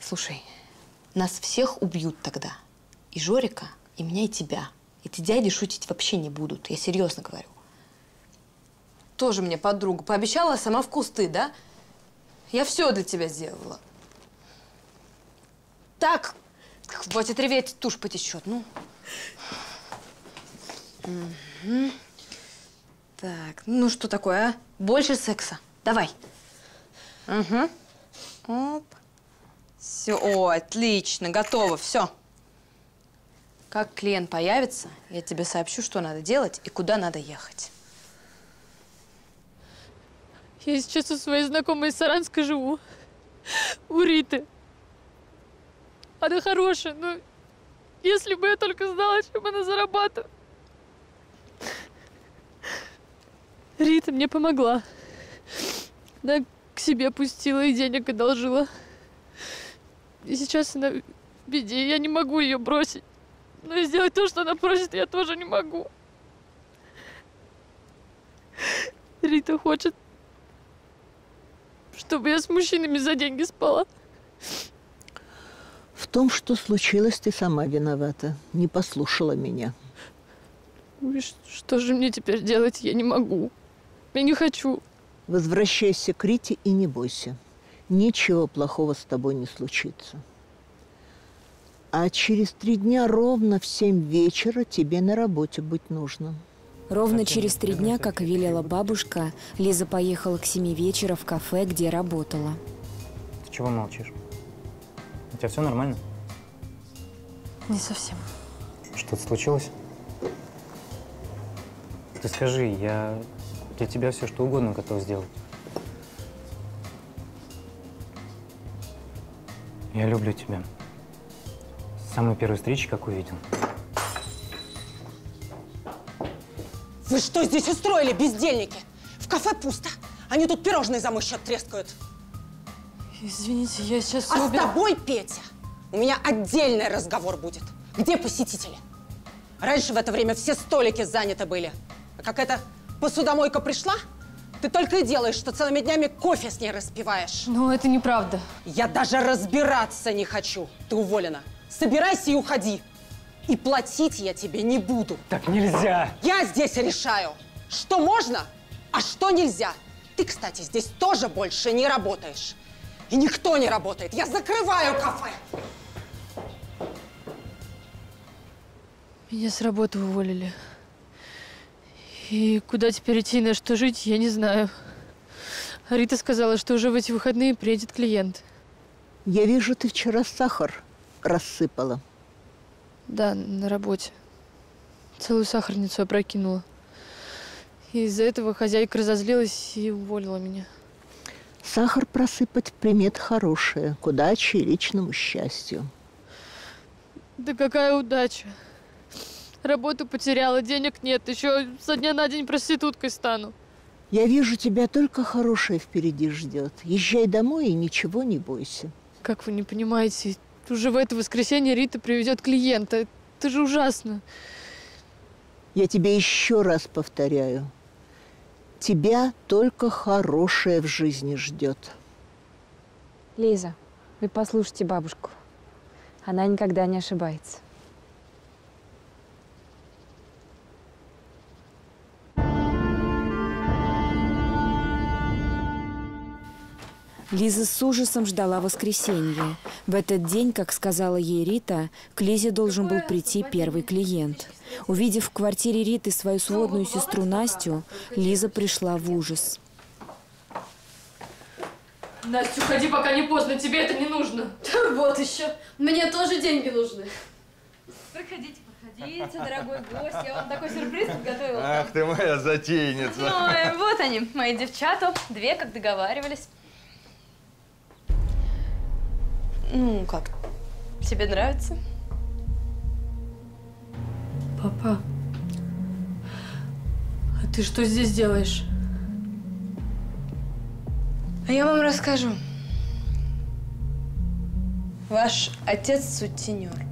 S15: Слушай, нас всех убьют тогда. И Жорика, и меня, и тебя. Эти дяди шутить вообще не будут. Я серьезно говорю. Тоже мне подруга. Пообещала, сама в кусты, да? Я все для тебя сделала. Так, хватит реветь, тушь потечет. Ну. Мгм. Так, ну что такое, а? Больше секса. Давай. Угу. Оп. Все, о, отлично, готово, все. Как клиент появится, я тебе сообщу, что надо делать и куда надо ехать.
S12: Я сейчас у своей знакомой из Саранска живу. У Риты. Она хорошая, но если бы я только знала, чем она зарабатывает. Рита мне помогла. Она к себе пустила и денег одолжила. И сейчас она в беде, я не могу ее бросить. Но сделать то, что она просит, я тоже не могу. Рита хочет, чтобы я с мужчинами за деньги спала.
S4: В том, что случилось, ты сама виновата. Не послушала меня.
S12: Ну что же мне теперь делать? Я не могу. Я не хочу.
S4: Возвращайся к Рите и не бойся. Ничего плохого с тобой не случится. А через три дня ровно в семь вечера тебе на работе быть нужно.
S3: Ровно через три дня, как велела бабушка, Лиза поехала к семи вечера в кафе, где работала.
S14: Ты чего молчишь? У тебя все нормально?
S12: Не совсем.
S14: Что-то случилось? Ты скажи, я для тебя все что угодно готов сделать. Я люблю тебя. С самой первой встречи, как увидел.
S17: Вы что здесь устроили, бездельники? В кафе пусто. Они тут пирожные за мой счет трескают.
S12: Извините, я сейчас
S17: А с тобой, Петя, у меня отдельный разговор будет. Где посетители? Раньше в это время все столики заняты были. А как эта посудомойка пришла, ты только и делаешь, что целыми днями кофе с ней распиваешь.
S12: Ну, это неправда.
S17: Я даже разбираться не хочу. Ты уволена. Собирайся и уходи. И платить я тебе не буду.
S14: Так нельзя!
S17: Я здесь решаю, что можно, а что нельзя. Ты, кстати, здесь тоже больше не работаешь. И никто не работает. Я закрываю кафе.
S12: Меня с работы уволили. И куда теперь идти на что жить, я не знаю. Рита сказала, что уже в эти выходные приедет клиент.
S4: Я вижу, ты вчера сахар рассыпала.
S12: Да, на работе. Целую сахарницу опрокинула. И из-за этого хозяйка разозлилась и уволила меня.
S4: Сахар просыпать примет хорошая, к удаче и личному счастью.
S12: Да какая удача. Работу потеряла, денег нет. Еще со дня на день проституткой стану.
S4: Я вижу, тебя только хорошее впереди ждет. Езжай домой и ничего не бойся.
S12: Как вы не понимаете, уже в это воскресенье Рита приведет клиента. Это же ужасно.
S4: Я тебе еще раз повторяю. Тебя только хорошее в жизни ждет.
S18: Лиза, вы послушайте бабушку. Она никогда не ошибается.
S3: Лиза с ужасом ждала воскресенья. В этот день, как сказала ей Рита, к Лизе должен был прийти первый клиент. Увидев в квартире Риты свою сводную сестру Настю, Лиза пришла в ужас.
S12: Настя, уходи, пока не поздно, тебе это не нужно.
S15: Вот еще. Мне тоже деньги нужны. Проходите, проходите, дорогой гость. Я вам такой сюрприз подготовила.
S19: Ах ты моя затейница.
S15: Ой, вот они, мои девчата. Две, как договаривались. Ну, как? Тебе нравится?
S12: Папа, а ты что здесь делаешь?
S15: А я вам расскажу. Ваш отец сутенер.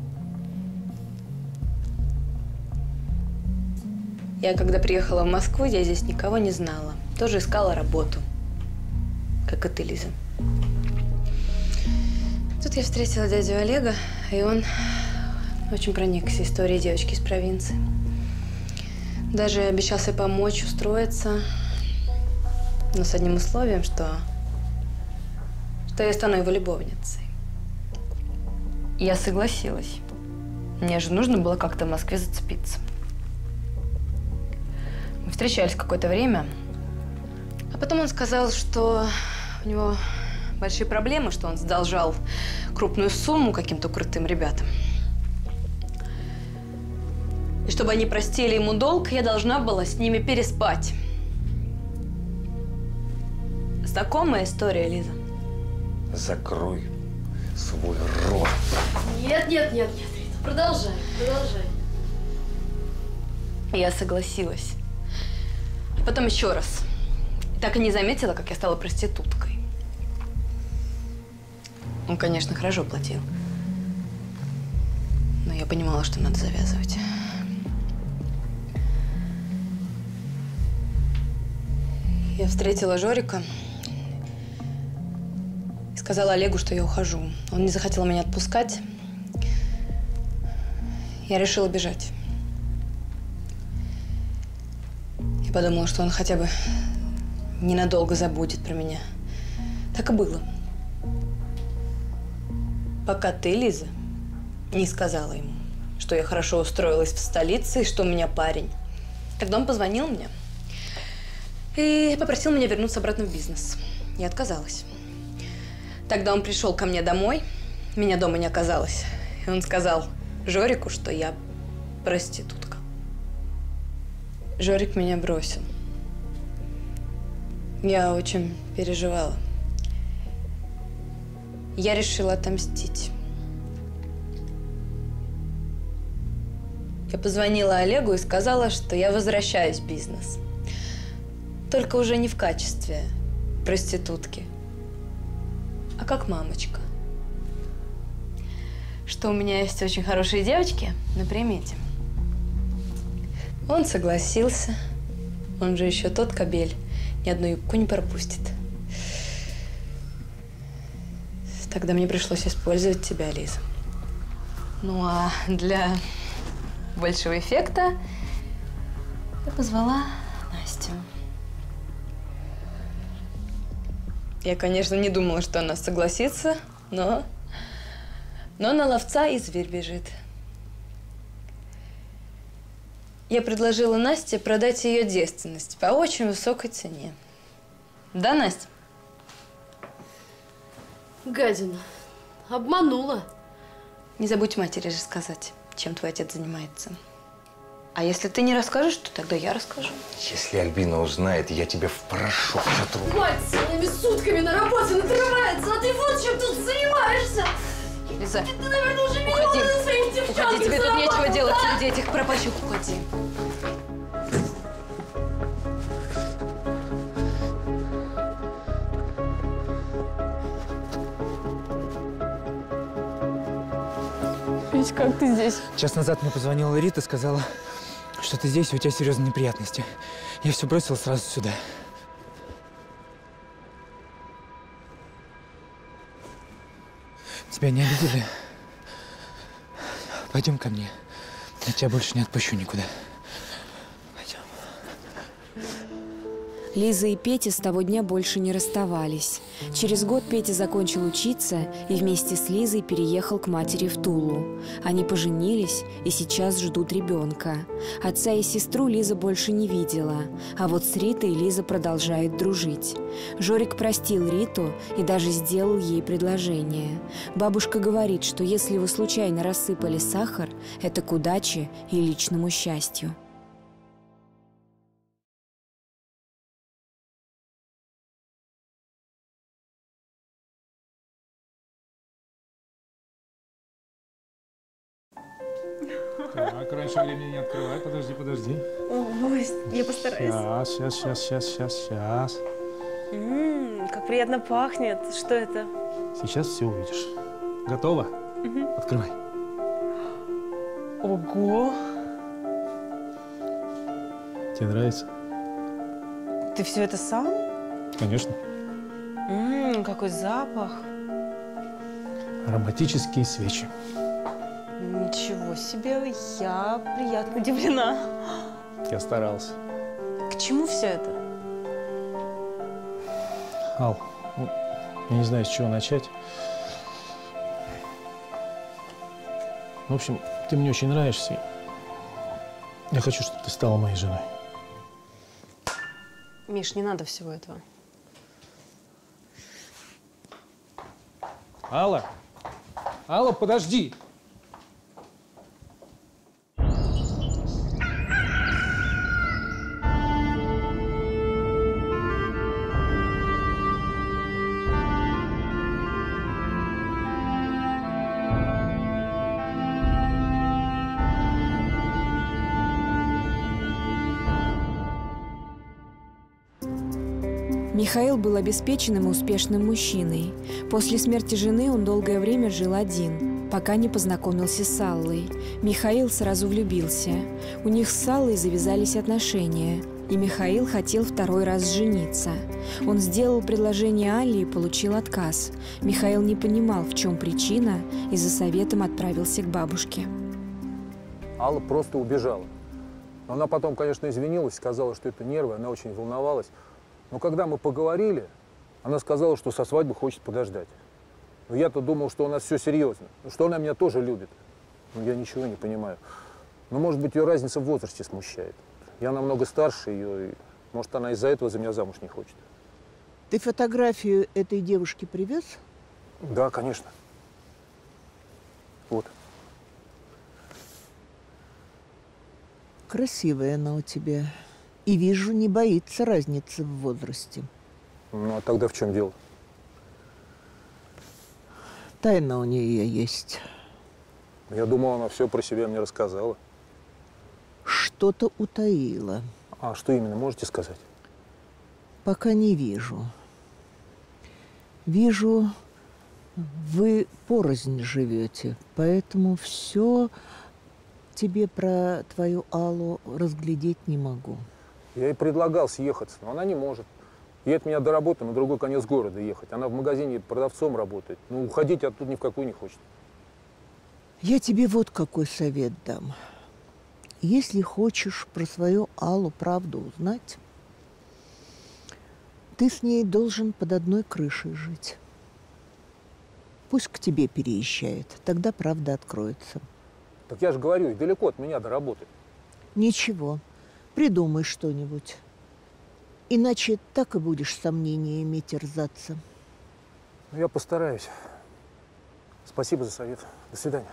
S15: Я когда приехала в Москву, я здесь никого не знала. Тоже искала работу. Как и ты, Лиза. Тут я встретила дядю Олега, и он очень проникся историей девочки из провинции. Даже обещался помочь устроиться, но с одним условием, что, что я стану его любовницей. Я согласилась. Мне же нужно было как-то в Москве зацепиться. Мы встречались какое-то время, а потом он сказал, что у него большие проблемы, что он задолжал крупную сумму каким-то крутым ребятам. И чтобы они простили ему долг, я должна была с ними переспать. Знакомая история, Лиза?
S10: Закрой свой рот.
S15: Нет, нет, нет, нет, Рита, продолжай, продолжай. Я согласилась. И потом еще раз. И так и не заметила, как я стала проституткой. Он, конечно, хорошо платил. Но я понимала, что надо завязывать. Я встретила Жорика и сказала Олегу, что я ухожу. Он не захотел меня отпускать. Я решила бежать. Я подумала, что он хотя бы ненадолго забудет про меня. Так и было. Пока ты, Лиза, не сказала ему, что я хорошо устроилась в столице и что у меня парень. Тогда он позвонил мне и попросил меня вернуться обратно в бизнес. Я отказалась. Тогда он пришел ко мне домой, меня дома не оказалось. И он сказал Жорику, что я проститутка. Жорик меня бросил. Я очень переживала. Я решила отомстить. Я позвонила Олегу и сказала, что я возвращаюсь в бизнес. Только уже не в качестве проститутки, а как мамочка. Что у меня есть очень хорошие девочки на примете. Он согласился. Он же еще тот кобель. Ни одну юбку не пропустит. Тогда мне пришлось использовать тебя, Лиза. Ну а для большего эффекта я позвала Настю. Я, конечно, не думала, что она согласится, но... Но на ловца и зверь бежит. Я предложила Насте продать ее девственность по очень высокой цене. Да, Настя?
S12: Гадина. Обманула.
S15: Не забудь матери же сказать, чем твой отец занимается. А если ты не расскажешь, то тогда я расскажу.
S10: Если Альбина узнает, я тебя в порошок сотру.
S12: Мать целыми сутками на работе надрывается, а ты вот чем тут занимаешься.
S15: Лиза,
S12: Ты, наверное, уже
S15: уходи. Уходи, тебе тут нечего делать среди этих пропащих. Уходи.
S20: Как ты здесь?
S21: Час назад мне позвонила Рита, сказала, что ты здесь, и у тебя серьезные неприятности. Я все бросил сразу сюда. Тебя не обидели? Пойдем ко мне. Я тебя больше не отпущу никуда.
S3: Лиза и Петя с того дня больше не расставались. Через год Петя закончил учиться и вместе с Лизой переехал к матери в Тулу. Они поженились и сейчас ждут ребенка. Отца и сестру Лиза больше не видела, а вот с Ритой Лиза продолжает дружить. Жорик простил Риту и даже сделал ей предложение. Бабушка говорит, что если вы случайно рассыпали сахар, это к удаче и личному счастью.
S16: Раньше времени не открывай. Подожди, подожди.
S6: Ой, я постараюсь.
S16: Сейчас, сейчас, сейчас, сейчас, сейчас, сейчас.
S6: М, как приятно пахнет. Что это?
S16: Сейчас все увидишь. Готово?
S6: Мгм.
S16: Открывай.
S6: Ого!
S16: Тебе нравится?
S6: Ты все это сам?
S16: Конечно.
S6: Ммм, какой запах.
S16: Ароматические свечи.
S6: Ничего себе, я приятно удивлена.
S16: Я старался.
S6: К чему все это?
S16: Ал, ну, я не знаю, с чего начать. В общем, ты мне очень нравишься. Я хочу, чтобы ты стала моей женой.
S6: Миш, не надо всего этого.
S16: Алла! Алла, подожди!
S3: Михаил был обеспеченным и успешным мужчиной. После смерти жены он долгое время жил один, пока не познакомился с Аллой. Михаил сразу влюбился. У них с Аллой завязались отношения. и Михаил хотел второй раз жениться. Он сделал предложение Алле и получил отказ. Михаил не понимал, в чем причина, и за советом отправился к бабушке.
S22: Алла просто убежала. Она потом, конечно, извинилась, сказала, что это нервы, она очень волновалась. Но когда мы поговорили, она сказала, что со свадьбы хочет подождать. Но я-то думал, что у нас все серьезно, что она меня тоже любит. Но я ничего не понимаю. Но, может быть, ее разница в возрасте смущает. Я намного старше ее, и, может, она из-за этого за меня замуж не хочет.
S4: Ты фотографию этой девушки привез?
S22: Да, конечно. Вот.
S4: Красивая она у тебя. И вижу, не боится разницы в возрасте.
S22: Ну, а тогда в чем дело?
S4: Тайна у нее есть.
S22: Я думал, она все про себя мне рассказала.
S4: Что-то утаила.
S22: А что именно, можете сказать?
S4: Пока не вижу. Вижу, вы порознь живете, поэтому все тебе про твою Аллу разглядеть не могу.
S22: Я ей предлагал съехаться, но она не может. Ей от меня до работы на другой конец города ехать. Она в магазине продавцом работает. Ну, уходить оттуда ни в какую не хочет.
S4: Я тебе вот какой совет дам. Если хочешь про свою Аллу правду узнать, ты с ней должен под одной крышей жить. Пусть к тебе переезжает, тогда правда откроется.
S22: Так я же говорю, далеко от меня до работы.
S4: Ничего, придумай что-нибудь. Иначе так и будешь сомнениями терзаться.
S22: Ну, я постараюсь. Спасибо за совет. До свидания.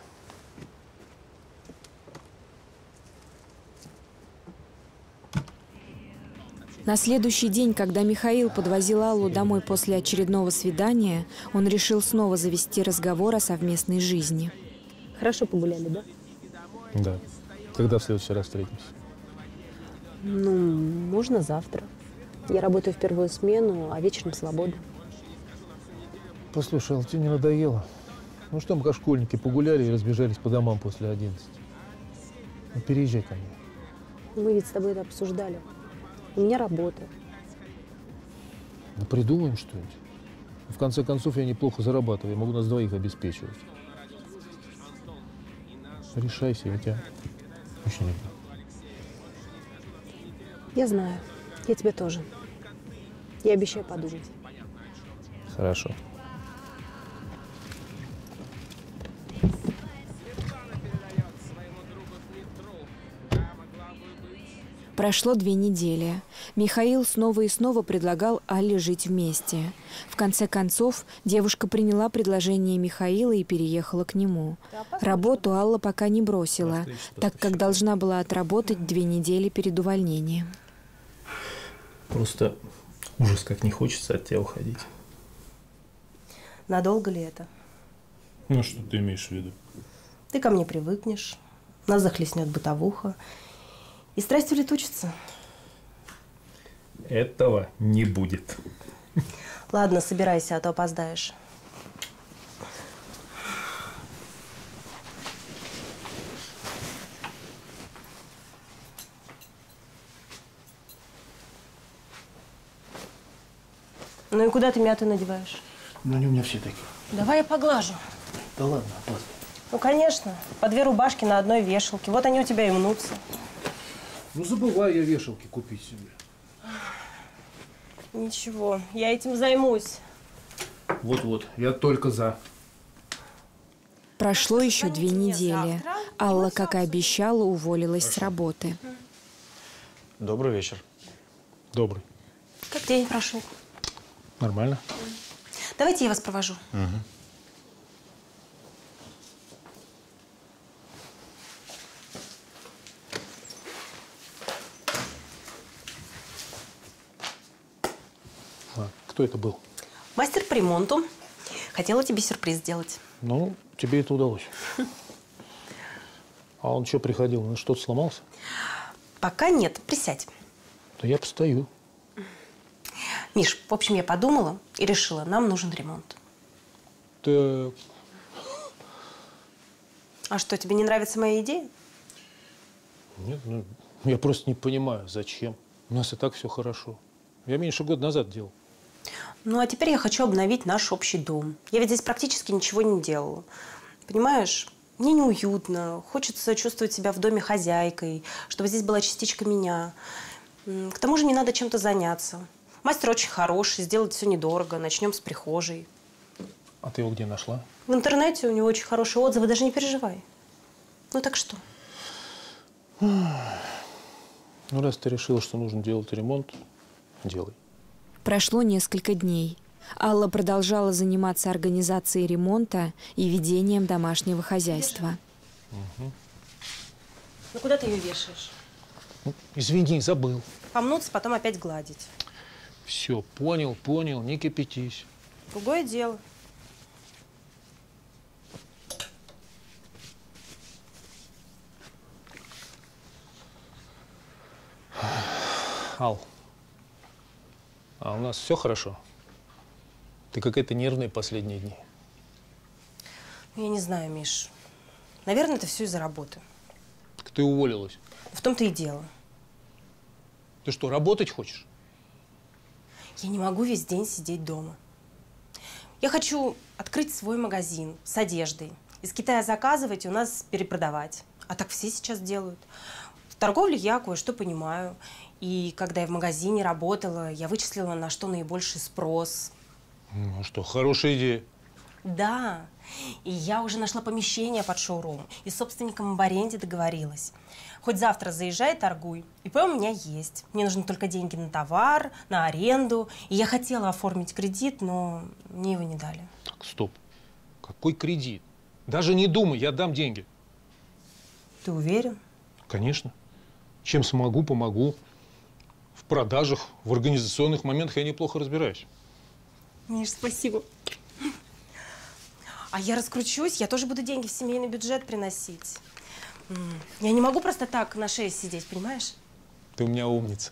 S3: На следующий день, когда Михаил подвозил Аллу домой после очередного свидания, он решил снова завести разговор о совместной жизни.
S8: Хорошо погуляли, да?
S16: Да. Когда в следующий раз встретимся?
S8: Ну, можно завтра. Я работаю в первую смену, а вечером свободна.
S16: Послушай, Алла, тебе не надоело? Ну что, мы как школьники погуляли и разбежались по домам после 11. Ну, переезжай ко мне.
S8: Мы ведь с тобой это обсуждали. У меня работа.
S16: Ну, придумаем что-нибудь. В конце концов, я неплохо зарабатываю, я могу нас двоих обеспечивать. Решайся, я тебя очень люблю.
S8: Я знаю. Я тебя тоже. Я обещаю подумать.
S16: Хорошо.
S3: Прошло две недели. Михаил снова и снова предлагал Алле жить вместе. В конце концов, девушка приняла предложение Михаила и переехала к нему. Работу Алла пока не бросила, так как должна была отработать две недели перед увольнением.
S16: Просто ужас, как не хочется от тебя уходить.
S8: Надолго ли это?
S16: Ну, что ты имеешь в виду?
S8: Ты ко мне привыкнешь, нас захлестнет бытовуха, и страсть улетучится.
S16: Этого не будет.
S8: Ладно, собирайся, а то опоздаешь. Ну и куда ты мяты надеваешь?
S16: Ну, они у меня все такие.
S8: Давай я поглажу.
S16: Да ладно, опаздывай.
S8: Ну, конечно. По две рубашки на одной вешалке. Вот они у тебя и мнутся.
S16: Ну, забываю я вешалки купить себе.
S8: Ничего, я этим займусь.
S16: Вот-вот, я только за.
S3: Прошло еще две недели. Алла, как и обещала, уволилась с работы.
S23: Добрый вечер.
S16: Добрый.
S8: Как день прошел?
S16: Нормально?
S8: Давайте я вас провожу.
S23: Угу.
S16: А, кто это был?
S8: Мастер по ремонту. Хотела тебе сюрприз сделать.
S16: Ну, тебе это удалось. А он что приходил? Он что-то сломался?
S8: Пока нет. Присядь.
S16: Да я постою.
S8: Миш, в общем, я подумала и решила, нам нужен ремонт.
S16: Так.
S8: А что, тебе не нравится моя идея?
S16: Нет, ну, я просто не понимаю, зачем. У нас и так все хорошо. Я меньше года назад делал.
S6: Ну, а теперь я хочу обновить наш общий дом. Я ведь здесь практически ничего не делала. Понимаешь, мне неуютно. Хочется чувствовать себя в доме хозяйкой, чтобы здесь была частичка меня. К тому же мне надо чем-то заняться. Мастер очень хороший, сделать все недорого. Начнем с прихожей.
S16: А ты его где нашла?
S6: В интернете у него очень хорошие отзывы, даже не переживай. Ну так что?
S16: Ну, раз ты решила, что нужно делать ремонт, делай.
S3: Прошло несколько дней. Алла продолжала заниматься организацией ремонта и ведением домашнего хозяйства.
S6: Ну куда ты ее вешаешь?
S16: Извини, забыл.
S6: Помнуться, потом опять гладить.
S16: Все, понял, понял, не кипятись.
S6: Другое дело.
S16: Ал, а у нас все хорошо? Ты какая-то нервная последние дни.
S6: Я не знаю, Миш. Наверное, это все из-за работы.
S16: Так ты уволилась.
S6: В том-то и дело.
S16: Ты что, работать хочешь?
S6: Я не могу весь день сидеть дома. Я хочу открыть свой магазин с одеждой. Из Китая заказывать и у нас перепродавать. А так все сейчас делают. В торговле я кое-что понимаю. И когда я в магазине работала, я вычислила, на что наибольший спрос.
S16: Ну что, хорошая идея.
S6: Да. И я уже нашла помещение под шоурум. И с собственником в аренде договорилась. Хоть завтра заезжай, торгуй. ИП у меня есть. Мне нужны только деньги на товар, на аренду. И я хотела оформить кредит, но мне его не дали.
S16: Так, стоп. Какой кредит? Даже не думай, я дам деньги.
S6: Ты уверен?
S16: Конечно. Чем смогу, помогу. В продажах, в организационных моментах я неплохо разбираюсь.
S6: Миш, спасибо. А я раскручусь, я тоже буду деньги в семейный бюджет приносить. Я не могу просто так на шее сидеть, понимаешь?
S16: Ты у меня умница.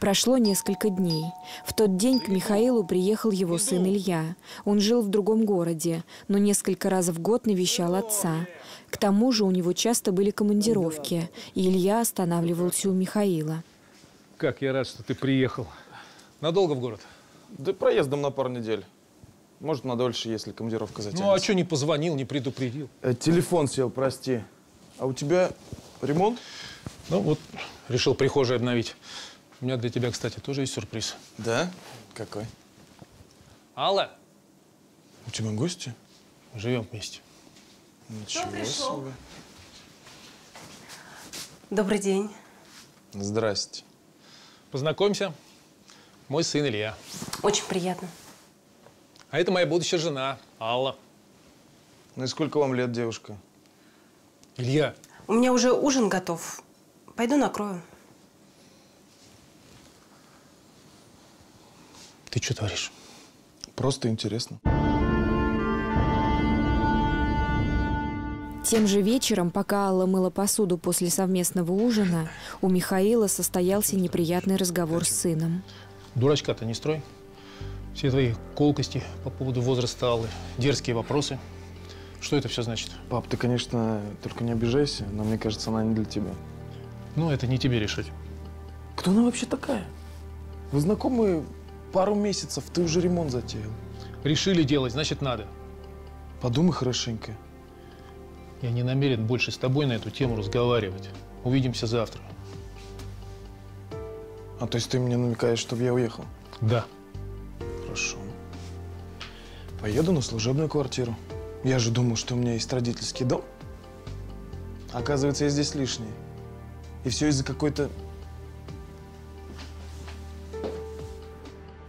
S3: Прошло несколько дней. В тот день к Михаилу приехал его сын Илья. Он жил в другом городе, но несколько раз в год навещал отца. К тому же у него часто были командировки, и Илья останавливался у Михаила.
S16: Как я рад, что ты приехал. Надолго в город?
S23: Да проездом на пару недель. Может, на дольше, если командировка затянется.
S16: Ну, а что не позвонил, не предупредил?
S23: Э, телефон сел, прости. А у тебя ремонт?
S16: Ну, вот, решил прихожую обновить. У меня для тебя, кстати, тоже есть сюрприз.
S23: Да? Какой?
S16: Алла,
S23: У тебя гости?
S16: живем вместе.
S23: Ничего
S6: пришел?
S23: себе.
S6: Добрый день.
S23: Здрасте.
S16: Познакомься. Мой сын Илья.
S6: Очень приятно.
S16: А это моя будущая жена, Алла.
S23: Ну и сколько вам лет, девушка?
S16: Илья,
S6: У меня уже ужин готов. Пойду накрою.
S16: ты что творишь?
S23: Просто интересно.
S3: Тем же вечером, пока Алла мыла посуду после совместного ужина, у Михаила состоялся неприятный разговор с сыном.
S16: Дурачка-то не строй. Все твои колкости по поводу возраста Аллы, дерзкие вопросы. Что это все значит?
S23: Пап, ты, конечно, только не обижайся, но мне кажется, она не для тебя.
S16: Ну, это не тебе решать.
S23: Кто она вообще такая? Вы знакомы пару месяцев, ты уже ремонт затеял.
S16: Решили делать, значит, надо.
S23: Подумай хорошенько.
S16: Я не намерен больше с тобой на эту тему разговаривать. Увидимся завтра.
S23: А то есть ты мне намекаешь, чтобы я уехал?
S16: Да.
S23: Хорошо. Поеду на служебную квартиру. Я же думал, что у меня есть родительский дом. Оказывается, я здесь лишний. И все из-за какой-то...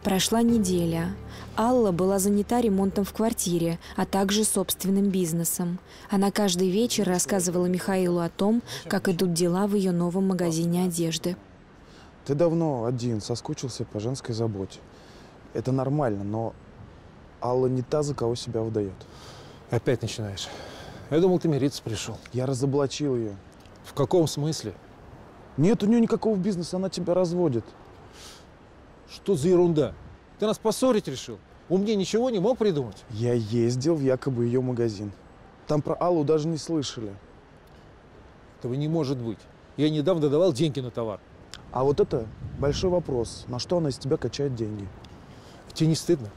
S3: Прошла неделя. Алла была занята ремонтом в квартире, а также собственным бизнесом. Она каждый вечер рассказывала Михаилу о том, как идут дела в ее новом магазине одежды.
S23: Ты давно один, соскучился по женской заботе. Это нормально, но Алла не та, за кого себя выдает.
S16: Опять начинаешь. Я думал, ты мириться пришел.
S23: Я разоблачил ее.
S16: В каком смысле?
S23: Нет у нее никакого бизнеса, она тебя разводит.
S16: Что за ерунда? Ты нас поссорить решил? Умнее ничего не мог придумать?
S23: Я ездил в якобы ее магазин. Там про Аллу даже не слышали.
S16: Этого не может быть. Я недавно давал деньги на товар.
S23: А вот это большой вопрос. На что она из тебя качает деньги?
S22: Тебе не стыдно?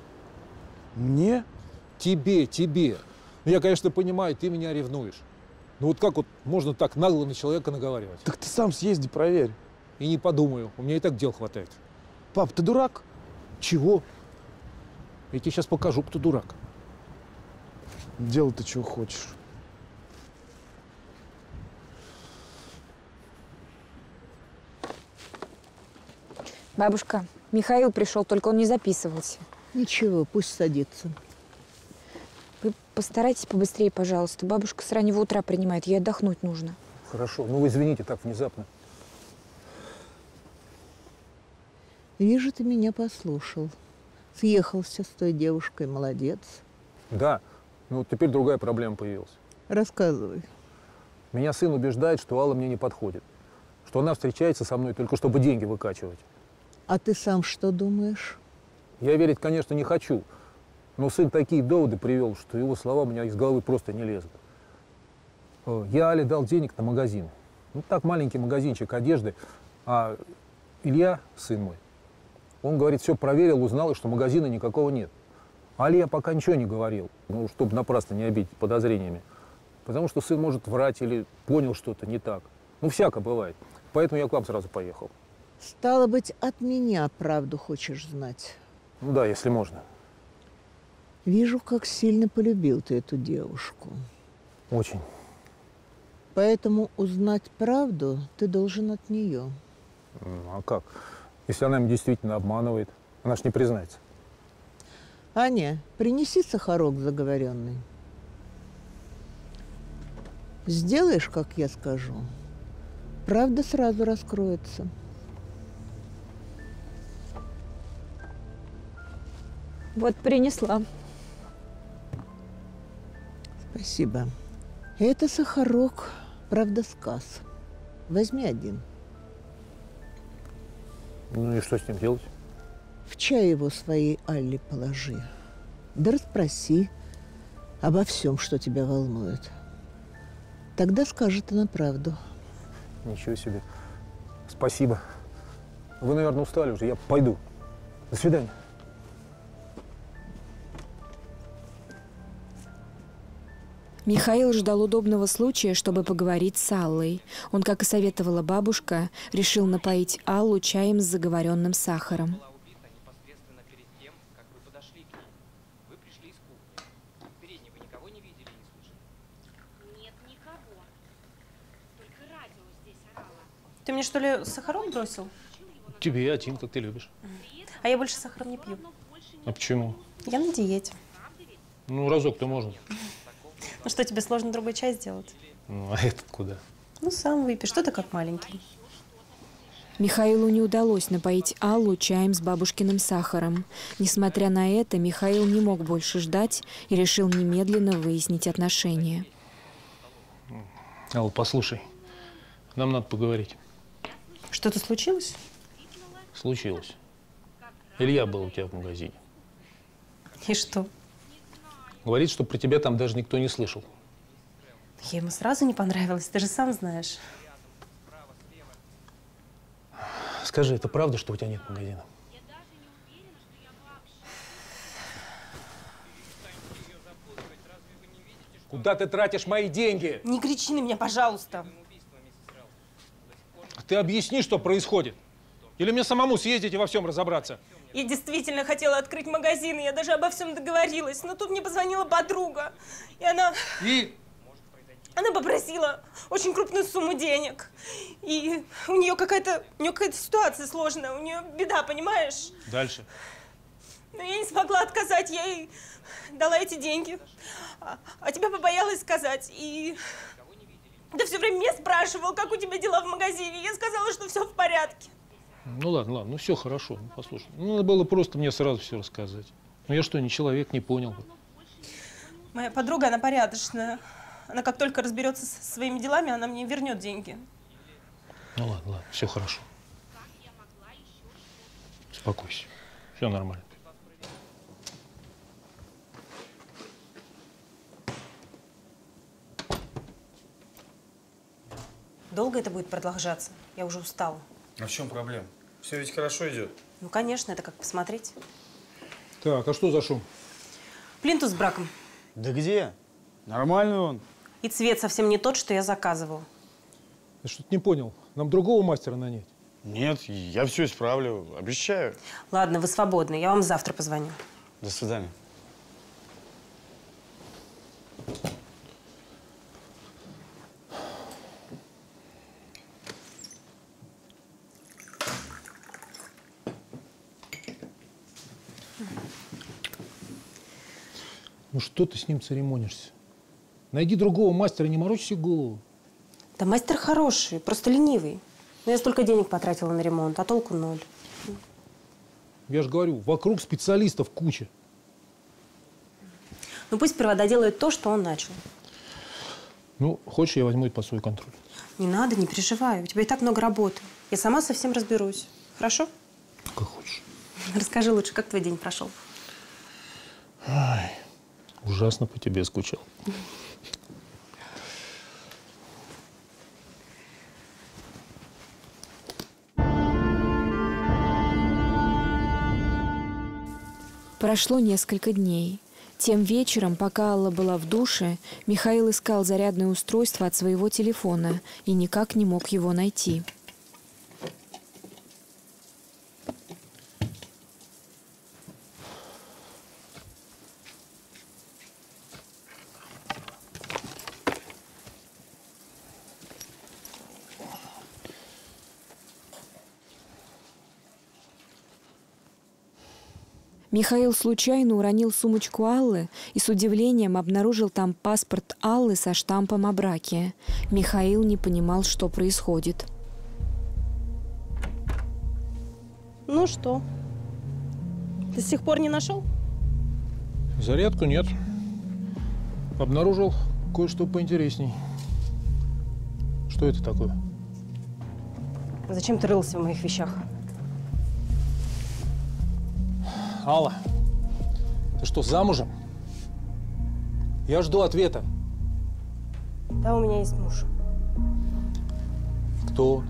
S23: Мне?
S22: Тебе, тебе. Ну, я, конечно, понимаю, ты меня ревнуешь. Ну вот как вот можно так нагло на человека наговаривать?
S23: Так ты сам съезди, проверь.
S22: И не подумаю, у меня и так дел хватает.
S23: Пап, ты дурак?
S22: Чего? Я тебе сейчас покажу, кто дурак.
S23: Делай ты чего хочешь.
S3: Бабушка, Михаил пришел, только он не записывался.
S4: Ничего, пусть садится.
S3: Вы постарайтесь побыстрее, пожалуйста. Бабушка с раннего утра принимает, ей отдохнуть нужно.
S22: Хорошо, ну вы извините так внезапно.
S4: Вижу, ты меня послушал. Съехался с той девушкой, молодец.
S22: Да, ну вот теперь другая проблема появилась.
S4: Рассказывай.
S22: Меня сын убеждает, что Алла мне не подходит. Что она встречается со мной только чтобы деньги выкачивать.
S4: А ты сам что думаешь?
S22: Я верить, конечно, не хочу. Но сын такие доводы привел, что его слова у меня из головы просто не лезут. Э, Я Але дал денег на магазин. Ну, так, маленький магазинчик одежды. А Илья, сын мой, он, говорит, все проверил, узнал, что магазина никакого нет. А Але я пока ничего не говорил, ну, чтобы напрасно не обидеть подозрениями. Потому что сын может врать или понял что-то не так. Ну, всяко бывает. Поэтому я к вам сразу поехал.
S4: Стало быть, от меня правду хочешь знать.
S22: Ну да, если можно.
S4: Вижу, как сильно полюбил ты эту девушку.
S22: Очень.
S4: Поэтому узнать правду ты должен от нее.
S22: А как? Если она им действительно обманывает, она ж не признается.
S4: Аня, принеси сахарок заговоренный. Сделаешь, как я скажу, правда сразу раскроется.
S3: Вот принесла.
S4: Спасибо. Это сахарок, правда, сказ. Возьми один.
S22: Ну и что с ним делать?
S4: В чай его своей Алле положи. Да расспроси обо всем, что тебя волнует. Тогда скажет она правду.
S22: Ничего себе. Спасибо. Вы, наверное, устали уже. Я пойду. До свидания.
S3: Михаил ждал удобного случая, чтобы поговорить с Аллой. Он, как и советовала бабушка, решил напоить Аллу чаем с заговоренным сахаром.
S6: Ты мне что ли сахарок бросил?
S16: Тебе один, как ты любишь.
S6: А я больше сахар не пью.
S16: А почему?
S6: Я на диете.
S16: Ну, разок-то можно.
S6: Ну что, тебе сложно другой чай сделать?
S16: Ну, а этот куда?
S6: Ну, сам выпей. Что ты как маленький?
S3: Михаилу не удалось напоить Аллу чаем с бабушкиным сахаром. Несмотря на это, Михаил не мог больше ждать и решил немедленно выяснить отношения.
S16: Алла, послушай, нам надо поговорить.
S6: Что-то случилось?
S16: Случилось. Илья был у тебя в магазине.
S6: И что?
S16: Говорит, что про тебя там даже никто не слышал.
S6: Я ему сразу не понравилась, ты же сам знаешь.
S16: Скажи, это правда, что у тебя нет магазина?
S22: Куда ты тратишь мои деньги?
S6: Не кричи на меня, пожалуйста.
S16: Ты объясни, что происходит. Или мне самому съездить и во всем разобраться?
S6: Я действительно хотела открыть магазин, и я даже обо всем договорилась. Но тут мне позвонила подруга, и она...
S16: И?
S6: Она попросила очень крупную сумму денег. И у нее какая-то у нее какая-то ситуация сложная, у нее беда, понимаешь?
S16: Дальше.
S6: Но я не смогла отказать, я ей дала эти деньги. А, а тебя побоялась сказать. И ты все время меня спрашивал, как у тебя дела в магазине. Я сказала, что все в порядке.
S16: Ну ладно, ладно, ну все хорошо, ну послушай. Ну, надо было просто мне сразу все рассказать. Ну я что, не человек, не понял бы.
S6: Моя подруга, она порядочная. Она как только разберется со своими делами, она мне вернет деньги.
S16: Ну ладно, ладно, все хорошо. Успокойся, все нормально.
S6: Долго это будет продолжаться? Я уже устала.
S24: А в чем проблема? Все ведь хорошо идет.
S6: Ну, конечно, это как посмотреть.
S16: Так, а что за шум?
S6: Плинтус с браком.
S24: Да где? Нормальный он.
S6: И цвет совсем не тот, что я заказывала.
S16: Я что-то не понял. Нам другого мастера нанять?
S24: Нет, я все исправлю, обещаю.
S6: Ладно, вы свободны. Я вам завтра позвоню.
S24: До свидания.
S16: Ну что ты с ним церемонишься? Найди другого мастера, не морочь себе голову.
S6: Да мастер хороший, просто ленивый. Но я столько денег потратила на ремонт, а толку ноль.
S16: Я же говорю, вокруг специалистов куча.
S6: Ну пусть сперва доделает то, что он начал.
S16: Ну, хочешь, я возьму это под свой контроль.
S6: Не надо, не переживай. У тебя и так много работы. Я сама со всем разберусь. Хорошо?
S16: Как хочешь.
S6: Расскажи лучше, как твой день прошел?
S16: Ай, ужасно по тебе скучал.
S3: Прошло несколько дней. Тем вечером, пока Алла была в душе, Михаил искал зарядное устройство от своего телефона и никак не мог его найти. Михаил случайно уронил сумочку Аллы и с удивлением обнаружил там паспорт Аллы со штампом о браке. Михаил не понимал, что происходит.
S6: Ну что? До сих пор не нашел?
S16: Зарядку нет. Обнаружил кое-что поинтересней. Что это такое?
S6: Зачем ты рылся в моих вещах?
S16: Алла, ты что, замужем? Я жду ответа.
S6: Да, у меня есть муж.
S16: Кто?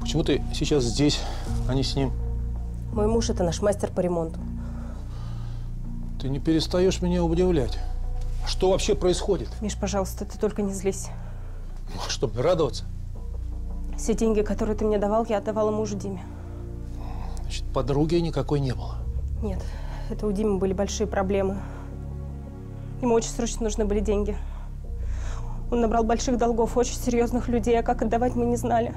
S16: Почему ты сейчас здесь, а не с ним?
S6: Мой муж – это наш мастер по ремонту.
S16: Ты не перестаешь меня удивлять. Что вообще происходит?
S6: Миш, пожалуйста, ты только не злись.
S16: Ну, Что, мне радоваться?
S6: Все деньги, которые ты мне давал, я отдавала мужу Диме.
S16: Значит, подруги никакой не было.
S6: Нет, это у Димы были большие проблемы. Ему очень срочно нужны были деньги. Он набрал больших долгов, очень серьезных людей, а как отдавать мы не знали.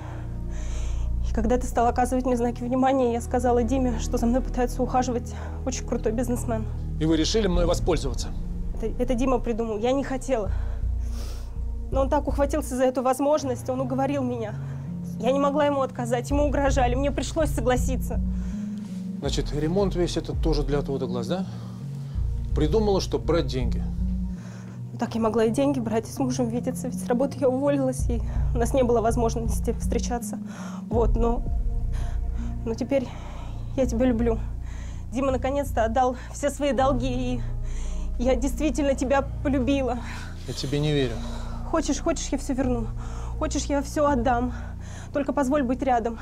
S6: И когда ты стал оказывать мне знаки внимания, я сказала Диме, что за мной пытается ухаживать очень крутой бизнесмен.
S16: И вы решили мной воспользоваться?
S6: Это, это Дима придумал, я не хотела. Но он так ухватился за эту возможность, он уговорил меня. Я не могла ему отказать, ему угрожали, мне пришлось согласиться.
S16: Значит, ремонт весь этот тоже для отвода глаз, да? Придумала, что брать деньги.
S6: Ну, Так я могла и деньги брать, и с мужем видеться, ведь с работы я уволилась, и у нас не было возможности встречаться. Вот, но, но теперь я тебя люблю. Дима наконец-то отдал все свои долги, и я действительно тебя полюбила.
S16: Я тебе не верю.
S6: Хочешь, хочешь, я все верну. Хочешь, я все отдам. Только позволь быть рядом.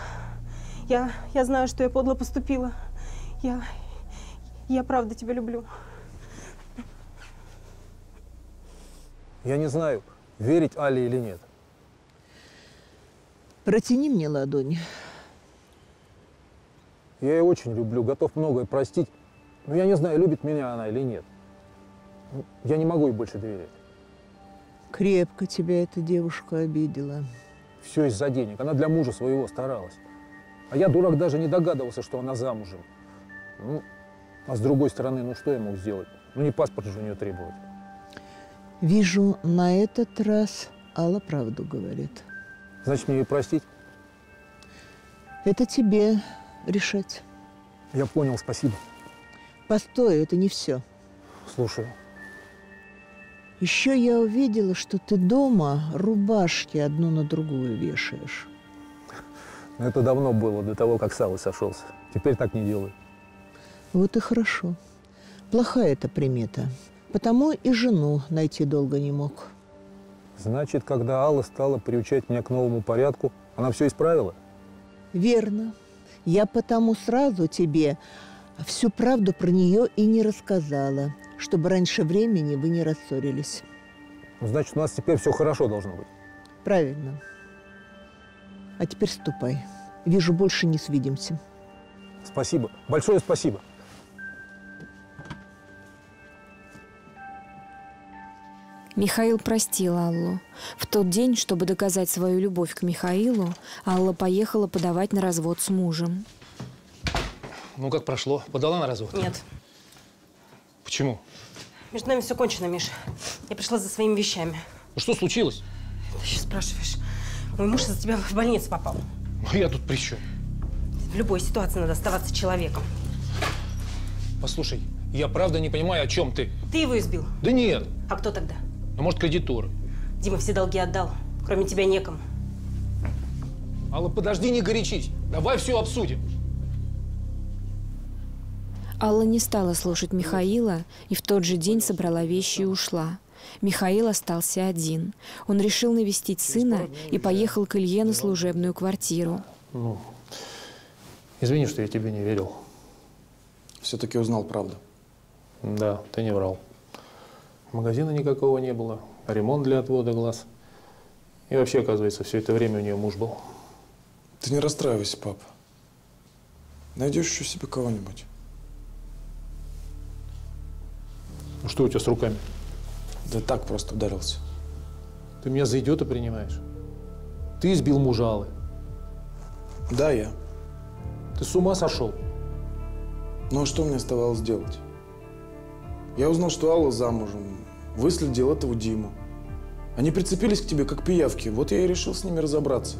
S6: Я, я знаю, что я подло поступила. Я, я правда тебя люблю.
S22: Я не знаю, верить Али или нет.
S4: Протяни мне ладони.
S22: Я ее очень люблю, готов многое простить. Но я не знаю, любит меня она или нет. Я не могу ей больше доверять.
S4: Крепко тебя эта девушка обидела.
S22: Все из-за денег. Она для мужа своего старалась. А я, дурак, даже не догадывался, что она замужем. Ну, а с другой стороны, ну что я мог сделать? Ну не паспорт же у нее требовать.
S4: Вижу, на этот раз Алла правду говорит.
S22: Значит, мне ее простить?
S4: Это тебе решать.
S22: Я понял, спасибо.
S4: Постой, это не все.
S22: Слушаю.
S4: Еще я увидела, что ты дома рубашки одну на другую вешаешь.
S22: Но это давно было, до того, как с Аллой сошелся. Теперь так не делаю.
S4: Вот и хорошо. Плохая эта примета. Потому и жену найти долго не мог.
S22: Значит, когда Алла стала приучать меня к новому порядку, она все исправила?
S4: Верно. Я потому сразу тебе всю правду про нее и не рассказала, чтобы раньше времени вы не рассорились.
S22: Значит, у нас теперь все хорошо должно быть.
S4: Правильно. А теперь ступай. Вижу, больше не свидимся.
S22: Спасибо. Большое спасибо.
S3: Михаил простил Аллу. В тот день, чтобы доказать свою любовь к Михаилу, Алла поехала подавать на развод с мужем.
S16: Ну, как прошло? Подала на развод?
S6: Нет.
S16: Почему?
S6: Между нами все кончено, Миш. Я пришла за своими вещами.
S16: Ну, что случилось?
S6: Ты еще спрашиваешь. Мой муж из-за тебя в больницу попал.
S16: Ну, я тут при чем?
S6: В любой ситуации надо оставаться человеком.
S16: Послушай, я правда не понимаю, о чем ты.
S6: Ты его избил?
S16: Да нет.
S6: А кто тогда?
S16: Ну, может, кредиторы.
S6: Дима все долги отдал. Кроме тебя некому.
S16: Алла, подожди, не горячись. Давай все обсудим.
S3: Алла не стала слушать Михаила и в тот же день собрала вещи и ушла. Михаил остался один. Он решил навестить сына и поехал к Илье на служебную квартиру.
S16: Ну, извини, что я тебе не верил.
S23: Все-таки узнал правду.
S16: Да, ты не врал. Магазина никакого не было, ремонт для отвода глаз. И вообще, оказывается, все это время у нее муж был.
S23: Ты не расстраивайся, пап. Найдешь еще себе кого-нибудь.
S16: Ну что у тебя с руками?
S23: Да так просто ударился.
S16: Ты меня за идиота принимаешь? Ты избил мужа Аллы.
S23: Да, я.
S16: Ты с ума сошел?
S23: Ну а что мне оставалось делать? Я узнал, что Алла замужем. Выследил этого Диму. Они прицепились к тебе, как пиявки. Вот я и решил с ними разобраться.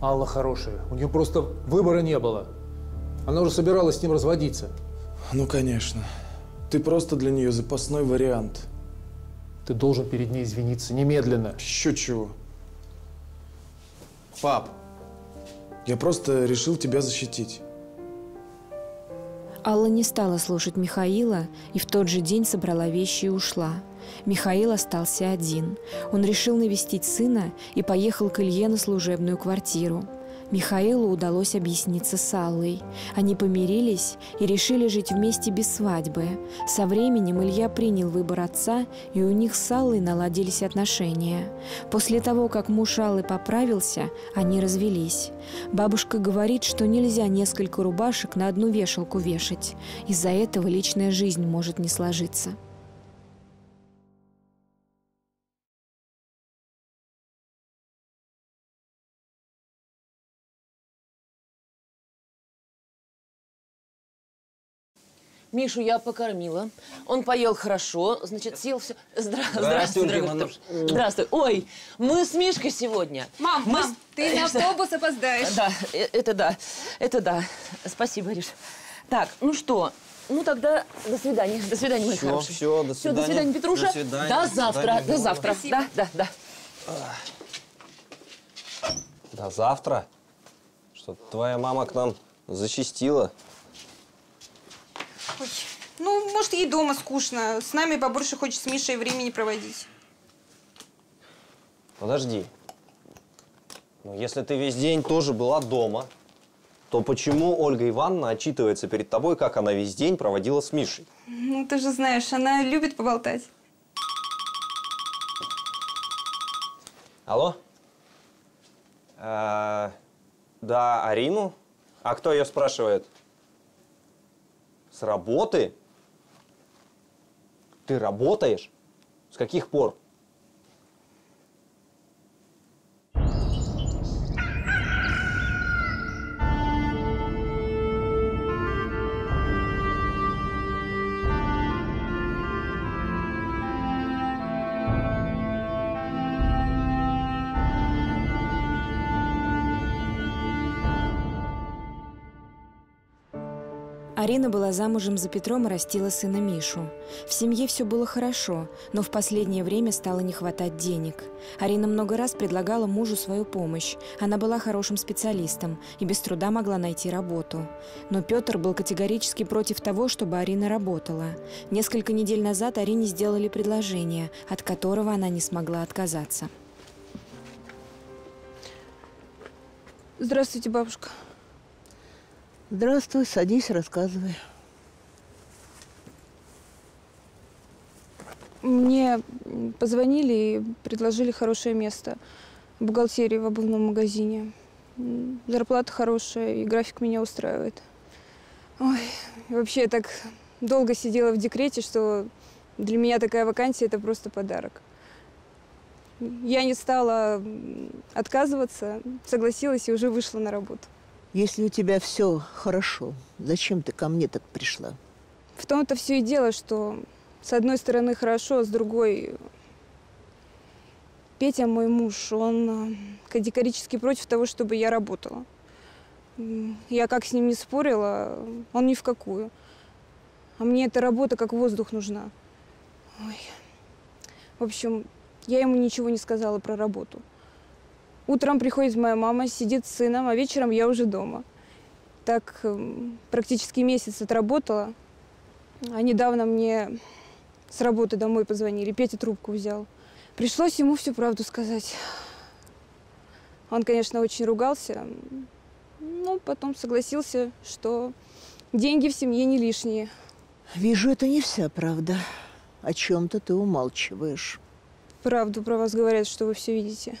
S16: Алла хорошая. У нее просто выбора не было. Она уже собиралась с ним разводиться.
S23: Ну, конечно. Ты просто для нее запасной вариант.
S16: Ты должен перед ней извиниться немедленно.
S23: Еще чего? Пап, я просто решил тебя защитить.
S3: Алла не стала слушать Михаила и в тот же день собрала вещи и ушла. Михаил остался один. Он решил навестить сына и поехал к Илье на служебную квартиру. Михаилу удалось объясниться с Аллой. Они помирились и решили жить вместе без свадьбы. Со временем Илья принял выбор отца, и у них с Аллой наладились отношения. После того, как муж Аллы поправился, они развелись. Бабушка говорит, что нельзя несколько рубашек на одну вешалку вешать. Из-за этого личная жизнь может не сложиться.
S1: Мишу я покормила. Он поел хорошо, значит, съел все. Здра...
S25: Здравствуй,
S1: дорогой. Здравствуй. Ой, мы с Мишкой сегодня.
S15: Мам,
S1: Мы
S15: мам, ты на автобус опоздаешь.
S1: Да, э, это да, это да. Спасибо, Ириш. Так, ну что, ну тогда до свидания. До свидания, мой
S25: Всё,
S1: хороший.
S25: всё, до
S1: Всё, до
S25: свидания.
S1: свидания, Петруша.
S25: До свидания,
S1: До
S25: до
S1: завтра,
S25: свидания,
S1: до
S25: Ольга.
S1: завтра. Да, да, да.
S25: До завтра? Что твоя мама к нам зачастила?
S26: Ой, ну, может, ей дома скучно. С нами побольше хочет с Мишей времени проводить.
S25: Подожди. Ну, если ты весь день тоже была дома, то почему Ольга Ивановна отчитывается перед тобой, как она весь день проводила с Мишей?
S26: Ну, ты же знаешь, она любит поболтать.
S25: Алло? Э, да, Арину? А кто ее спрашивает? Работы? Ты работаешь? С каких пор?
S3: Арина была замужем за Петром и растила сына Мишу. В семье все было хорошо, но в последнее время стало не хватать денег. Арина много раз предлагала мужу свою помощь. Она была хорошим специалистом и без труда могла найти работу. Но Петр был категорически против того, чтобы Арина работала. Несколько недель назад Арине сделали предложение, от которого она не смогла отказаться.
S27: Здравствуйте, бабушка.
S4: Здравствуй, садись, рассказывай.
S27: Мне позвонили и предложили хорошее место в бухгалтерии в обувном магазине. Зарплата хорошая, и график меня устраивает. Ой, вообще я так долго сидела в декрете, что для меня такая вакансия – это просто подарок. Я не стала отказываться, согласилась и уже вышла на работу.
S4: Если у тебя все хорошо, зачем ты ко мне так пришла?
S27: В том-то все и дело, что с одной стороны хорошо, а с другой Петя, мой муж, он э, категорически против того, чтобы я работала. Я как с ним не спорила, он ни в какую. А мне эта работа как воздух нужна. Ой. В общем, я ему ничего не сказала про работу. Утром приходит моя мама, сидит с сыном, а вечером я уже дома. Так эм, практически месяц отработала. А недавно мне с работы домой позвонили, Петя трубку взял. Пришлось ему всю правду сказать. Он, конечно, очень ругался, но потом согласился, что деньги в семье не лишние.
S4: Вижу, это не вся правда. О чем-то ты умалчиваешь.
S27: Правду про вас говорят, что вы все видите.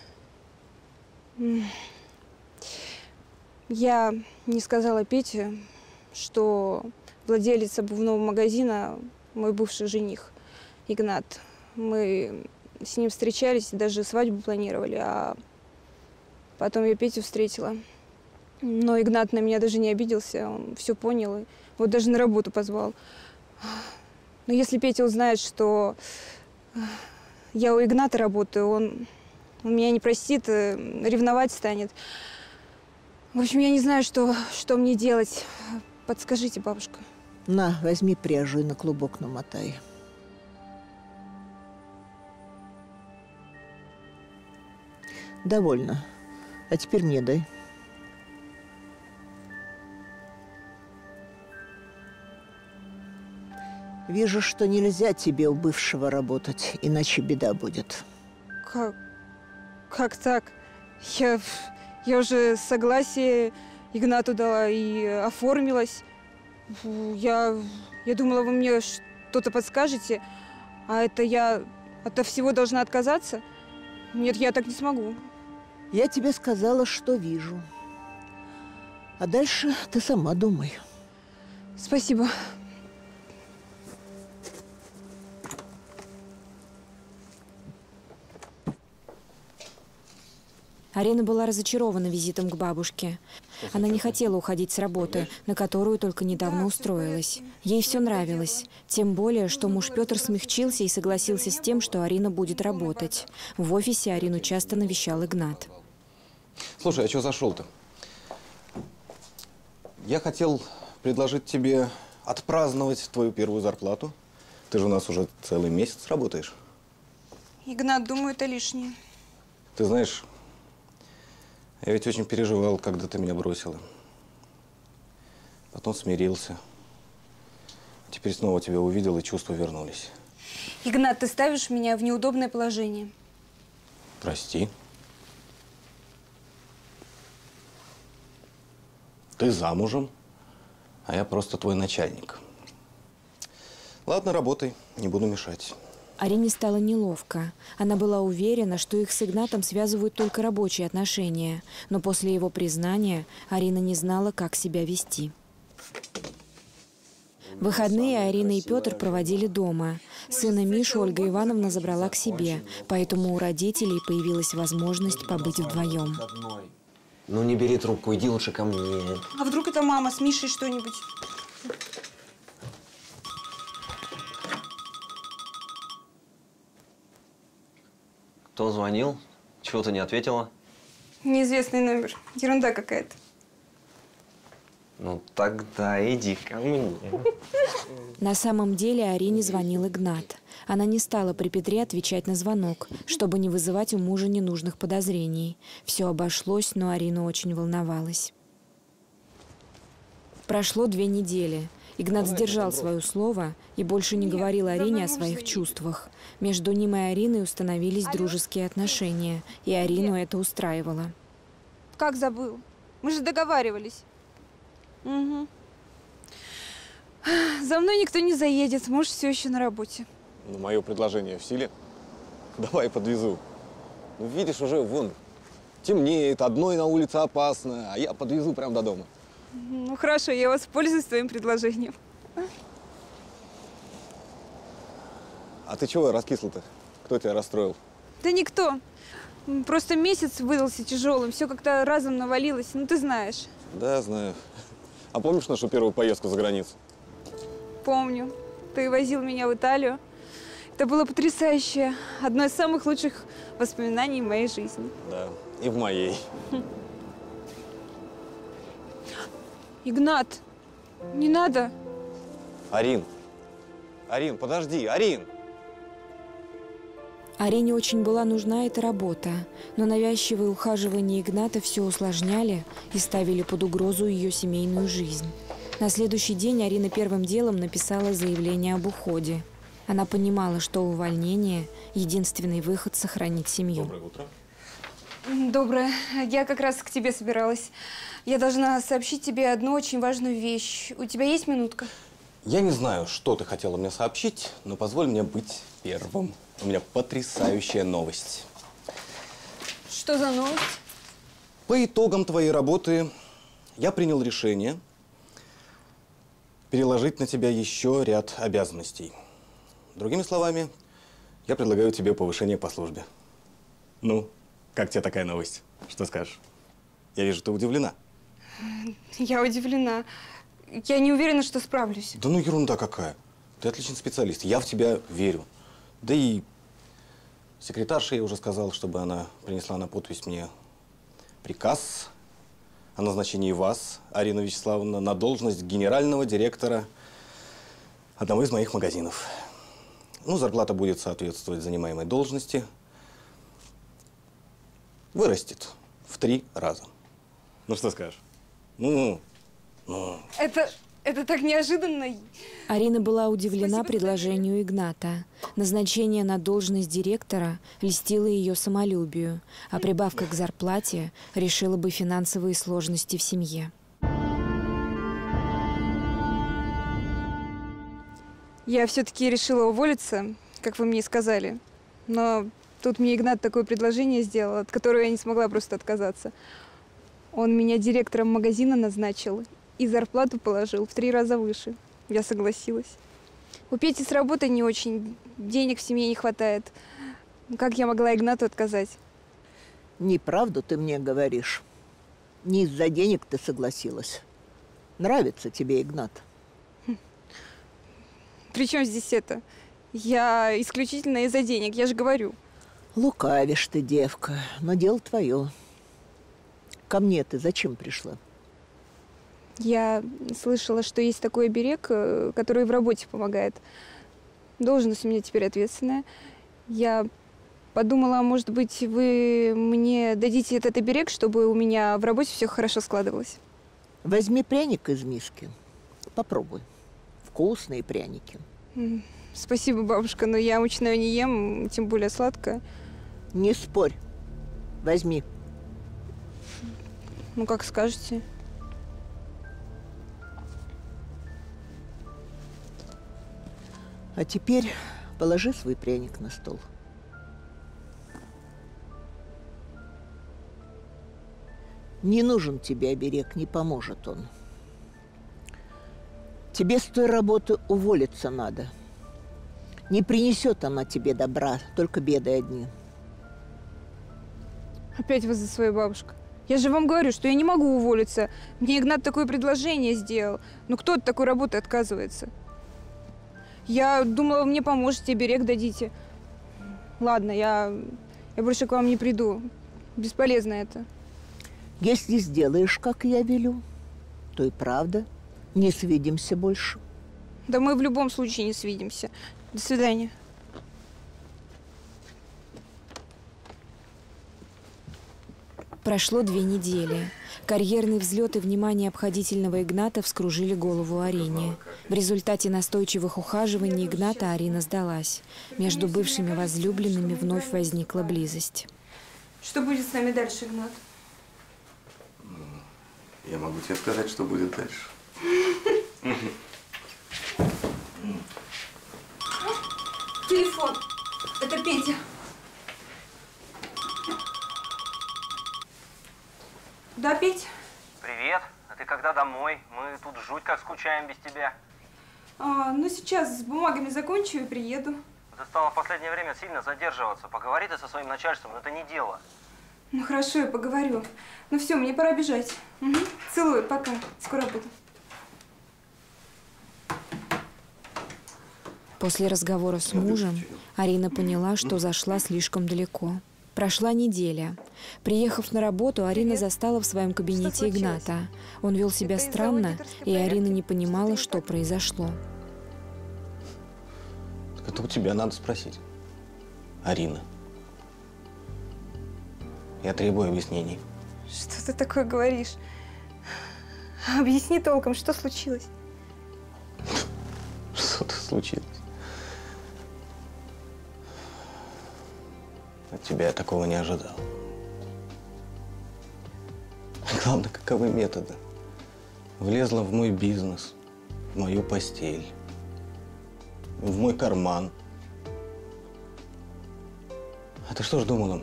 S27: Я не сказала Пете, что владелец обувного магазина мой бывший жених Игнат. Мы с ним встречались, даже свадьбу планировали, а потом я Петю встретила. Но Игнат на меня даже не обиделся, он все понял и вот даже на работу позвал. Но если Петя узнает, что я у Игната работаю, он, он меня не простит, э, ревновать станет. В общем, я не знаю, что, что мне делать. Подскажите, бабушка.
S4: На, возьми пряжу и на клубок намотай. Довольно. А теперь мне дай. Вижу, что нельзя тебе у бывшего работать, иначе беда будет.
S27: Как, как так? Я, я уже согласие Игнату дала и оформилась. Я, я думала, вы мне что-то подскажете, а это я от всего должна отказаться? Нет, я так не смогу.
S4: Я тебе сказала, что вижу. А дальше ты сама думай.
S27: Спасибо.
S3: Арина была разочарована визитом к бабушке. Она не хотела уходить с работы, на которую только недавно устроилась. Ей все нравилось. Тем более, что муж Петр смягчился и согласился с тем, что Арина будет работать. В офисе Арину часто навещал Игнат.
S25: Слушай, а что зашел-то? Я хотел предложить тебе отпраздновать твою первую зарплату. Ты же у нас уже целый месяц работаешь.
S27: Игнат, думаю, это лишнее.
S25: Ты знаешь, я ведь очень переживал, когда ты меня бросила. Потом смирился. Теперь снова тебя увидел, и чувства вернулись.
S27: Игнат, ты ставишь меня в неудобное положение.
S25: Прости. Ты замужем, а я просто твой начальник. Ладно, работай, не буду мешать.
S3: Арине стало неловко. Она была уверена, что их с Игнатом связывают только рабочие отношения. Но после его признания Арина не знала, как себя вести. Выходные Арина и Петр проводили дома. Сына Мишу Ольга Ивановна забрала к себе, поэтому у родителей появилась возможность побыть вдвоем.
S28: Ну не бери трубку, иди лучше ко мне.
S26: А вдруг это мама с Мишей что-нибудь?
S28: Кто звонил? Чего ты не ответила?
S27: Неизвестный номер. Ерунда какая-то.
S28: Ну тогда иди ко мне.
S3: На самом деле Арине звонил Игнат. Она не стала при Петре отвечать на звонок, чтобы не вызывать у мужа ненужных подозрений. Все обошлось, но Арина очень волновалась. Прошло две недели. Игнат сдержал свое слово и больше не говорил Арине о своих чувствах. Между ним и Ариной установились дружеские отношения, и Арину это устраивало.
S27: Как забыл? Мы же договаривались. Угу. За мной никто не заедет. Муж все еще на работе.
S29: Ну, мое предложение в силе. Давай подвезу. Ну, видишь, уже вон темнеет, одной на улице опасно, а я подвезу прямо до дома.
S27: Ну хорошо, я воспользуюсь твоим предложением.
S29: А ты чего раскисла-то? Кто тебя расстроил?
S27: Да никто. Просто месяц выдался тяжелым, все как-то разом навалилось, ну ты знаешь.
S29: Да, знаю. А помнишь нашу первую поездку за границу?
S27: Помню. Ты возил меня в Италию. Это было потрясающе. Одно из самых лучших воспоминаний в моей жизни.
S29: Да, и в моей.
S27: Игнат, не надо.
S29: Арин, Арин, подожди, Арин!
S3: Арине очень была нужна эта работа, но навязчивые ухаживания Игната все усложняли и ставили под угрозу ее семейную жизнь. На следующий день Арина первым делом написала заявление об уходе. Она понимала, что увольнение – единственный выход сохранить семью.
S29: Доброе утро.
S27: Доброе. Я как раз к тебе собиралась. Я должна сообщить тебе одну очень важную вещь. У тебя есть минутка?
S29: Я не знаю, что ты хотела мне сообщить, но позволь мне быть первым. У меня потрясающая новость.
S27: Что за новость?
S29: По итогам твоей работы я принял решение переложить на тебя еще ряд обязанностей. Другими словами, я предлагаю тебе повышение по службе. Ну, как тебе такая новость? Что скажешь? Я вижу, ты удивлена.
S27: Я удивлена. Я не уверена, что справлюсь.
S29: Да ну ерунда какая. Ты отличный специалист. Я в тебя верю. Да и секретарше я уже сказал, чтобы она принесла на подпись мне приказ о назначении вас, Арина Вячеславовна, на должность генерального директора одного из моих магазинов. Ну, зарплата будет соответствовать занимаемой должности. Вырастет в три раза. Ну, что скажешь? Ну, ну.
S27: Это, это так неожиданно.
S3: Арина была удивлена предложению Игната. Назначение на должность директора льстило ее самолюбию, а прибавка к зарплате решила бы финансовые сложности в семье.
S27: Я все-таки решила уволиться, как вы мне и сказали. Но тут мне Игнат такое предложение сделал, от которого я не смогла просто отказаться. Он меня директором магазина назначил и зарплату положил в три раза выше. Я согласилась. У Пети с работой не очень, денег в семье не хватает. Как я могла Игнату отказать?
S4: Неправду ты мне говоришь. Не из-за денег ты согласилась. Нравится тебе Игнат.
S27: При чем здесь это? Я исключительно из-за денег, я же говорю.
S4: Лукавишь ты, девка, но дело твое. Ко мне ты зачем пришла?
S27: Я слышала, что есть такой оберег, э, который в работе помогает. Должность у меня теперь ответственная. Я подумала, может быть, вы мне дадите этот оберег, чтобы у меня в работе все хорошо складывалось.
S4: Возьми пряник из миски. Попробуй. Вкусные пряники.
S27: Спасибо, бабушка, но я мучное не ем, тем более сладкое.
S4: Не спорь. Возьми.
S27: Ну, как скажете.
S4: А теперь положи свой пряник на стол. Не нужен тебе оберег, не поможет он. Тебе с той работы уволиться надо. Не принесет она тебе добра, только беды одни.
S27: Опять вы за свою бабушку. Я же вам говорю, что я не могу уволиться. Мне Игнат такое предложение сделал. Ну кто от такой работы отказывается? Я думала, вы мне поможете, берег дадите. Ладно, я, я больше к вам не приду. Бесполезно это.
S4: Если сделаешь, как я велю, то и правда не свидимся больше.
S27: Да мы в любом случае не свидимся. До свидания.
S3: Прошло две недели. Карьерный взлет и внимание обходительного Игната вскружили голову Арине. В результате настойчивых ухаживаний Игната Арина сдалась. Между бывшими возлюбленными вновь возникла близость.
S27: Что будет с нами дальше, Игнат?
S29: Я могу тебе сказать, что будет дальше.
S27: Телефон. Это Петя. Да, Петь?
S25: Привет. А ты когда домой? Мы тут жуть как скучаем без тебя.
S27: А, ну, сейчас с бумагами закончу и приеду.
S25: Ты стала в последнее время сильно задерживаться. Поговори ты со своим начальством, но это не дело.
S27: Ну, хорошо, я поговорю. Ну, все, мне пора бежать. Угу. Целую, пока. Скоро буду.
S3: После разговора с мужем Арина поняла, что зашла слишком далеко. Прошла неделя. Приехав на работу, Арина застала в своем кабинете Игната. Он вел себя странно, и Арина не понимала, что произошло.
S29: Так это у тебя надо спросить. Арина. Я требую объяснений.
S27: Что ты такое говоришь? Объясни толком, что случилось?
S29: Что-то случилось. От тебя я такого не ожидал. Главное, каковы методы. Влезла в мой бизнес, в мою постель, в мой карман. А ты что ж думала?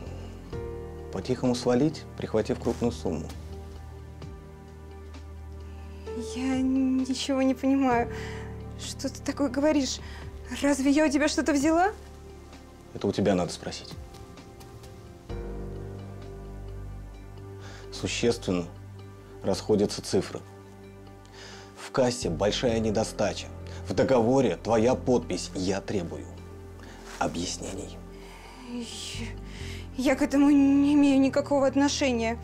S29: По-тихому свалить, прихватив крупную сумму?
S27: Я ничего не понимаю. Что ты такое говоришь? Разве я у тебя что-то взяла?
S29: Это у тебя надо спросить. Существенно расходятся цифры. В кассе большая недостача. В договоре твоя подпись. Я требую объяснений.
S27: Я к этому не имею никакого отношения.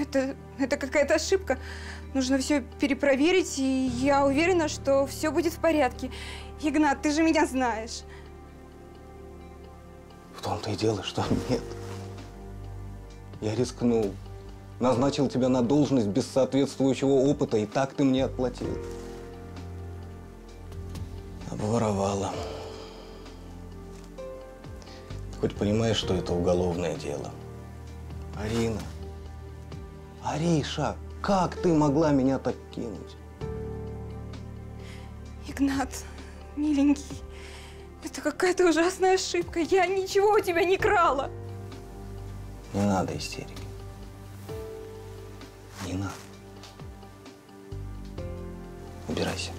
S27: Это, это какая-то ошибка. Нужно все перепроверить, и я уверена, что все будет в порядке. Игнат, ты же меня знаешь.
S29: В том-то и дело, что нет. Я рискнул. Назначил тебя на должность без соответствующего опыта, и так ты мне отплатил. Обворовала. Хоть понимаешь, что это уголовное дело. Арина. Ариша, как ты могла меня так кинуть?
S27: Игнат, миленький, это какая-то ужасная ошибка. Я ничего у тебя не крала.
S29: Не надо истерики. Не надо. Убирайся.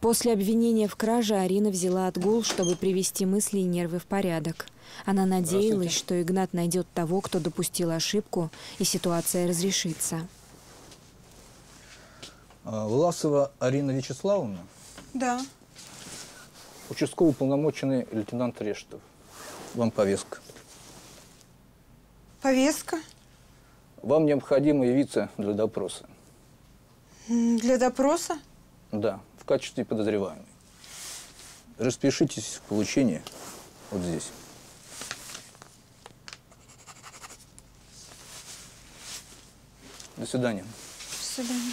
S3: После обвинения в краже Арина взяла отгул, чтобы привести мысли и нервы в порядок. Она надеялась, что Игнат найдет того, кто допустил ошибку, и ситуация разрешится.
S22: А, Власова Арина Вячеславовна,
S27: Да.
S22: Участковый уполномоченный лейтенант Рештов. Вам повестка.
S27: Повестка?
S22: Вам необходимо явиться для допроса.
S27: Для допроса?
S22: Да, в качестве подозреваемой. Распишитесь в получении вот здесь. До свидания.
S27: До свидания.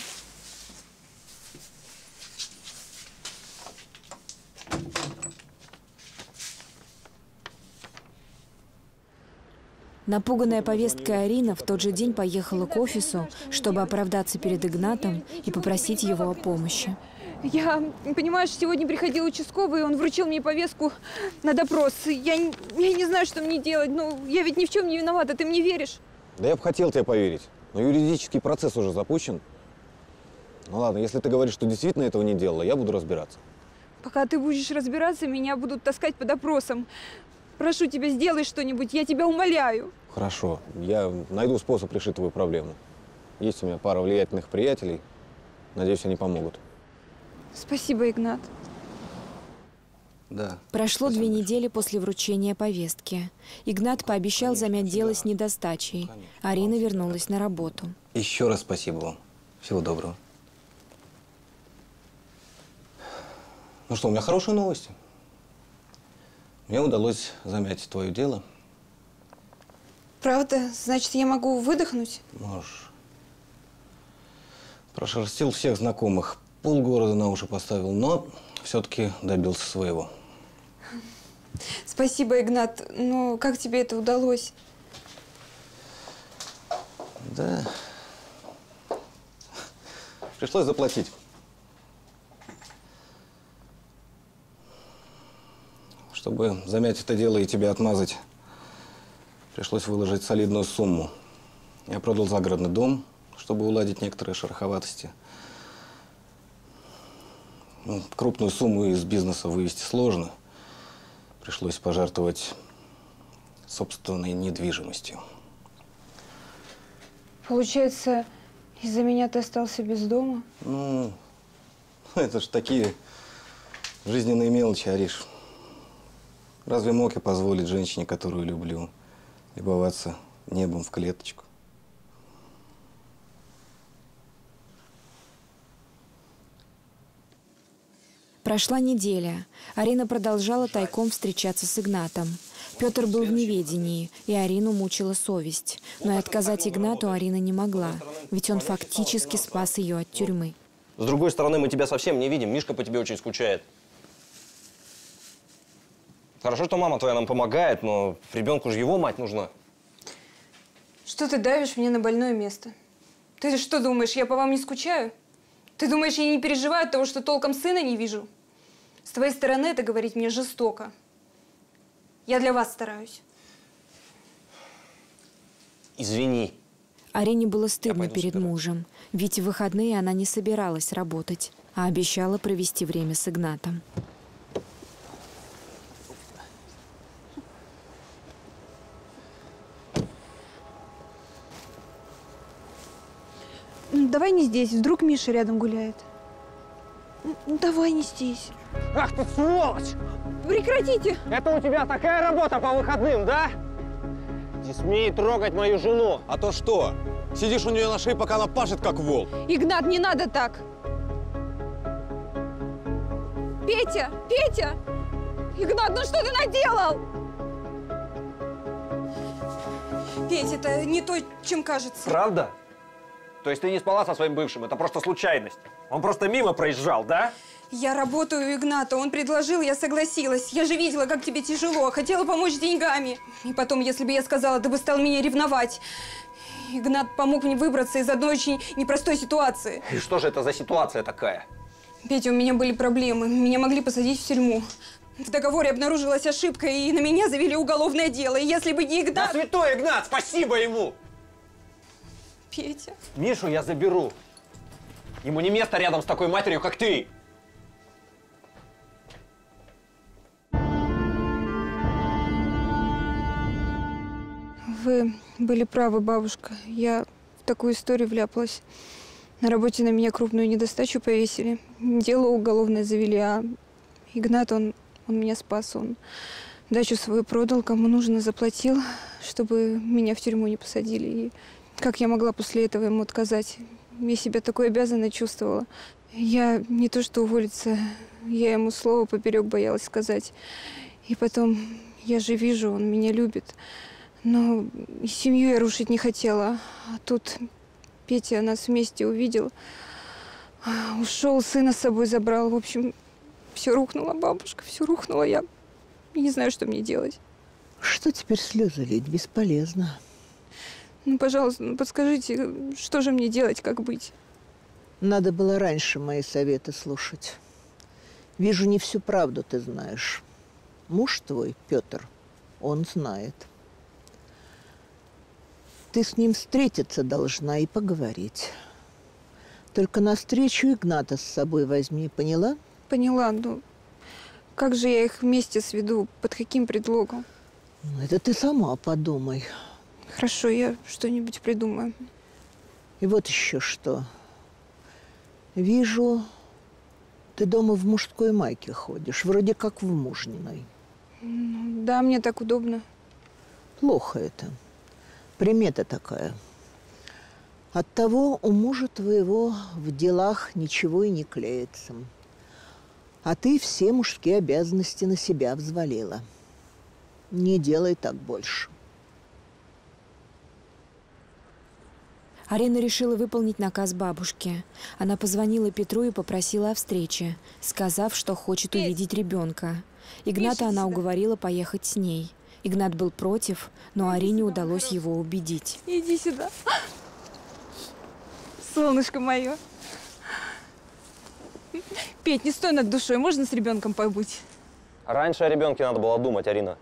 S3: Напуганная повесткой Арина в тот же день поехала к офису, чтобы оправдаться перед Игнатом и попросить его о помощи.
S27: Я, понимаешь, сегодня приходил участковый, и он вручил мне повестку на допрос. Я, не- я не знаю, что мне делать. Ну, я ведь ни в чем не виновата, ты мне веришь?
S29: Да я бы хотел тебе поверить, но юридический процесс уже запущен. Ну ладно, если ты говоришь, что действительно этого не делала, я буду разбираться.
S27: Пока ты будешь разбираться, меня будут таскать по допросам. Прошу тебя, сделай что-нибудь, я тебя умоляю.
S29: Хорошо, я найду способ решить твою проблему. Есть у меня пара влиятельных приятелей. Надеюсь, они помогут.
S27: Спасибо, Игнат.
S29: Да.
S3: Прошло две недели после вручения повестки. Игнат пообещал замять дело с недостачей. Арина вернулась на работу.
S29: Еще раз спасибо вам. Всего доброго. Ну что, у меня хорошие новости. Мне удалось замять твое дело.
S27: Правда? Значит, я могу выдохнуть?
S29: Можешь. Прошерстил всех знакомых, полгорода на уши поставил, но все-таки добился своего.
S27: Спасибо, Игнат. Но как тебе это удалось?
S29: Да. Пришлось заплатить. Чтобы замять это дело и тебя отмазать, пришлось выложить солидную сумму. Я продал загородный дом, чтобы уладить некоторые шероховатости. Ну, крупную сумму из бизнеса вывести сложно. Пришлось пожертвовать собственной недвижимостью.
S27: Получается, из-за меня ты остался без дома?
S29: Ну, это ж такие жизненные мелочи, Ариш. Разве мог я позволить женщине, которую люблю, любоваться небом в клеточку?
S3: Прошла неделя. Арина продолжала тайком встречаться с Игнатом. Петр был в неведении, и Арину мучила совесть. Но и отказать Игнату Арина не могла, ведь он фактически спас ее от тюрьмы.
S25: С другой стороны, мы тебя совсем не видим. Мишка по тебе очень скучает. Хорошо, что мама твоя нам помогает, но ребенку же его мать нужна.
S27: Что ты давишь мне на больное место? Ты что думаешь, я по вам не скучаю? Ты думаешь, я не переживаю от того, что толком сына не вижу? С твоей стороны это говорить мне жестоко. Я для вас стараюсь.
S25: Извини.
S3: Арине было стыдно перед мужем, ведь в выходные она не собиралась работать, а обещала провести время с Игнатом.
S27: Давай не здесь, вдруг Миша рядом гуляет. Ну, Давай не здесь.
S25: Ах ты сволочь!
S27: Прекратите!
S25: Это у тебя такая работа по выходным, да? Не смей трогать мою жену.
S29: А то что? Сидишь у нее на шее, пока она пашет, как вол.
S27: Игнат, не надо так! Петя! Петя! Игнат, ну что ты наделал? Петя, это не то, чем кажется.
S25: Правда? То есть ты не спала со своим бывшим, это просто случайность. Он просто мимо проезжал, да?
S27: Я работаю у Игната, он предложил, я согласилась. Я же видела, как тебе тяжело, хотела помочь деньгами. И потом, если бы я сказала, ты бы стал меня ревновать. Игнат помог мне выбраться из одной очень непростой ситуации.
S25: И что же это за ситуация такая?
S27: Петя, у меня были проблемы, меня могли посадить в тюрьму. В договоре обнаружилась ошибка, и на меня завели уголовное дело. И если бы не Игнат...
S25: Да святой Игнат, спасибо ему!
S27: Петя...
S25: Мишу я заберу. Ему не место рядом с такой матерью, как ты.
S27: Вы были правы, бабушка. Я в такую историю вляпалась. На работе на меня крупную недостачу повесили. Дело уголовное завели, а Игнат, он, он меня спас. Он дачу свою продал, кому нужно, заплатил, чтобы меня в тюрьму не посадили. И как я могла после этого ему отказать? Я себя такой обязанной чувствовала. Я не то что уволиться, я ему слово поперек боялась сказать. И потом, я же вижу, он меня любит. Но семью я рушить не хотела. А тут Петя нас вместе увидел. Ушел, сына с собой забрал. В общем, все рухнуло, бабушка, все рухнуло. Я не знаю, что мне делать.
S4: Что теперь слезы лить? Бесполезно.
S27: Ну, пожалуйста, ну, подскажите, что же мне делать, как быть?
S4: Надо было раньше мои советы слушать. Вижу, не всю правду ты знаешь. Муж твой, Петр, он знает. Ты с ним встретиться должна и поговорить. Только на встречу Игната с собой возьми, поняла?
S27: Поняла, ну как же я их вместе сведу? Под каким предлогом?
S4: Это ты сама подумай.
S27: Хорошо, я что-нибудь придумаю.
S4: И вот еще что. Вижу, ты дома в мужской майке ходишь, вроде как в мужниной.
S27: Ну, Да, мне так удобно.
S4: Плохо это. Примета такая. Оттого у мужа твоего в делах ничего и не клеится. А ты все мужские обязанности на себя взвалила. Не делай так больше.
S3: Арина решила выполнить наказ бабушки. Она позвонила Петру и попросила о встрече, сказав, что хочет увидеть ребенка. Игната она уговорила поехать с ней. Игнат был против, но Арине удалось его убедить.
S27: Иди сюда. Солнышко мое. Петь, не стой над душой, можно с ребенком побыть?
S25: Раньше о ребенке надо было думать, Арина.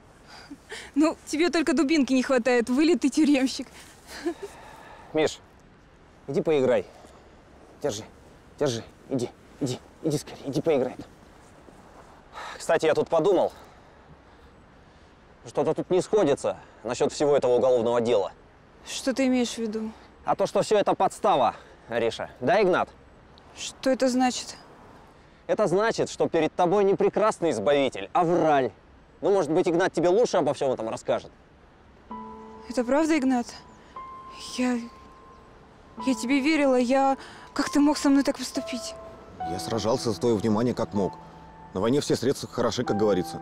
S27: Ну, тебе только дубинки не хватает, вылитый тюремщик.
S25: Миш, иди поиграй. Держи, держи, иди, иди, иди скорее, иди поиграй. Кстати, я тут подумал, что-то тут не сходится насчет всего этого уголовного дела.
S27: Что ты имеешь в виду?
S25: А то, что все это подстава, Ариша. Да, Игнат?
S27: Что это значит?
S25: Это значит, что перед тобой не прекрасный избавитель, а враль. Ну, может быть, Игнат тебе лучше обо всем этом расскажет.
S27: Это правда, Игнат? Я... Я тебе верила, я... Как ты мог со мной так поступить?
S29: Я сражался за твое внимание как мог. На войне все средства хороши, как говорится.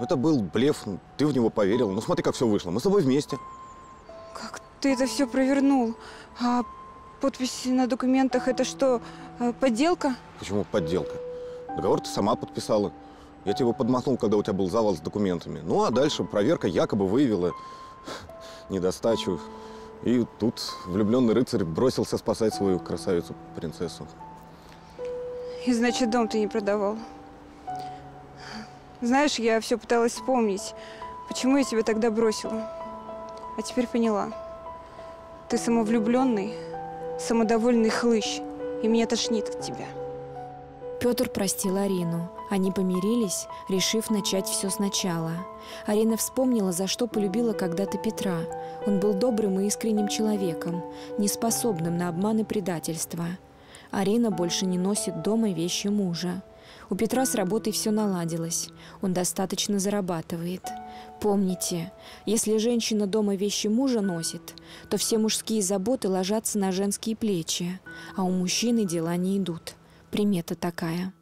S29: Это был блеф, ты в него поверил. Ну смотри, как все вышло. Мы с тобой вместе.
S27: Как ты это все провернул? А подпись на документах это что, э, подделка?
S29: Почему подделка? Договор ты сама подписала. Я тебе его подмахнул, когда у тебя был завал с документами. Ну, а дальше проверка якобы выявила недостачу. И тут влюбленный рыцарь бросился спасать свою красавицу-принцессу.
S27: И значит, дом ты не продавал. Знаешь, я все пыталась вспомнить, почему я тебя тогда бросила. А теперь поняла. Ты самовлюбленный, самодовольный хлыщ, и меня тошнит от тебя.
S3: Петр простил Арину. Они помирились, решив начать все сначала. Арина вспомнила, за что полюбила когда-то Петра. Он был добрым и искренним человеком, неспособным на обман и предательство. Арина больше не носит дома вещи мужа. У Петра с работой все наладилось. Он достаточно зарабатывает. Помните, если женщина дома вещи мужа носит, то все мужские заботы ложатся на женские плечи, а у мужчины дела не идут. Примета такая.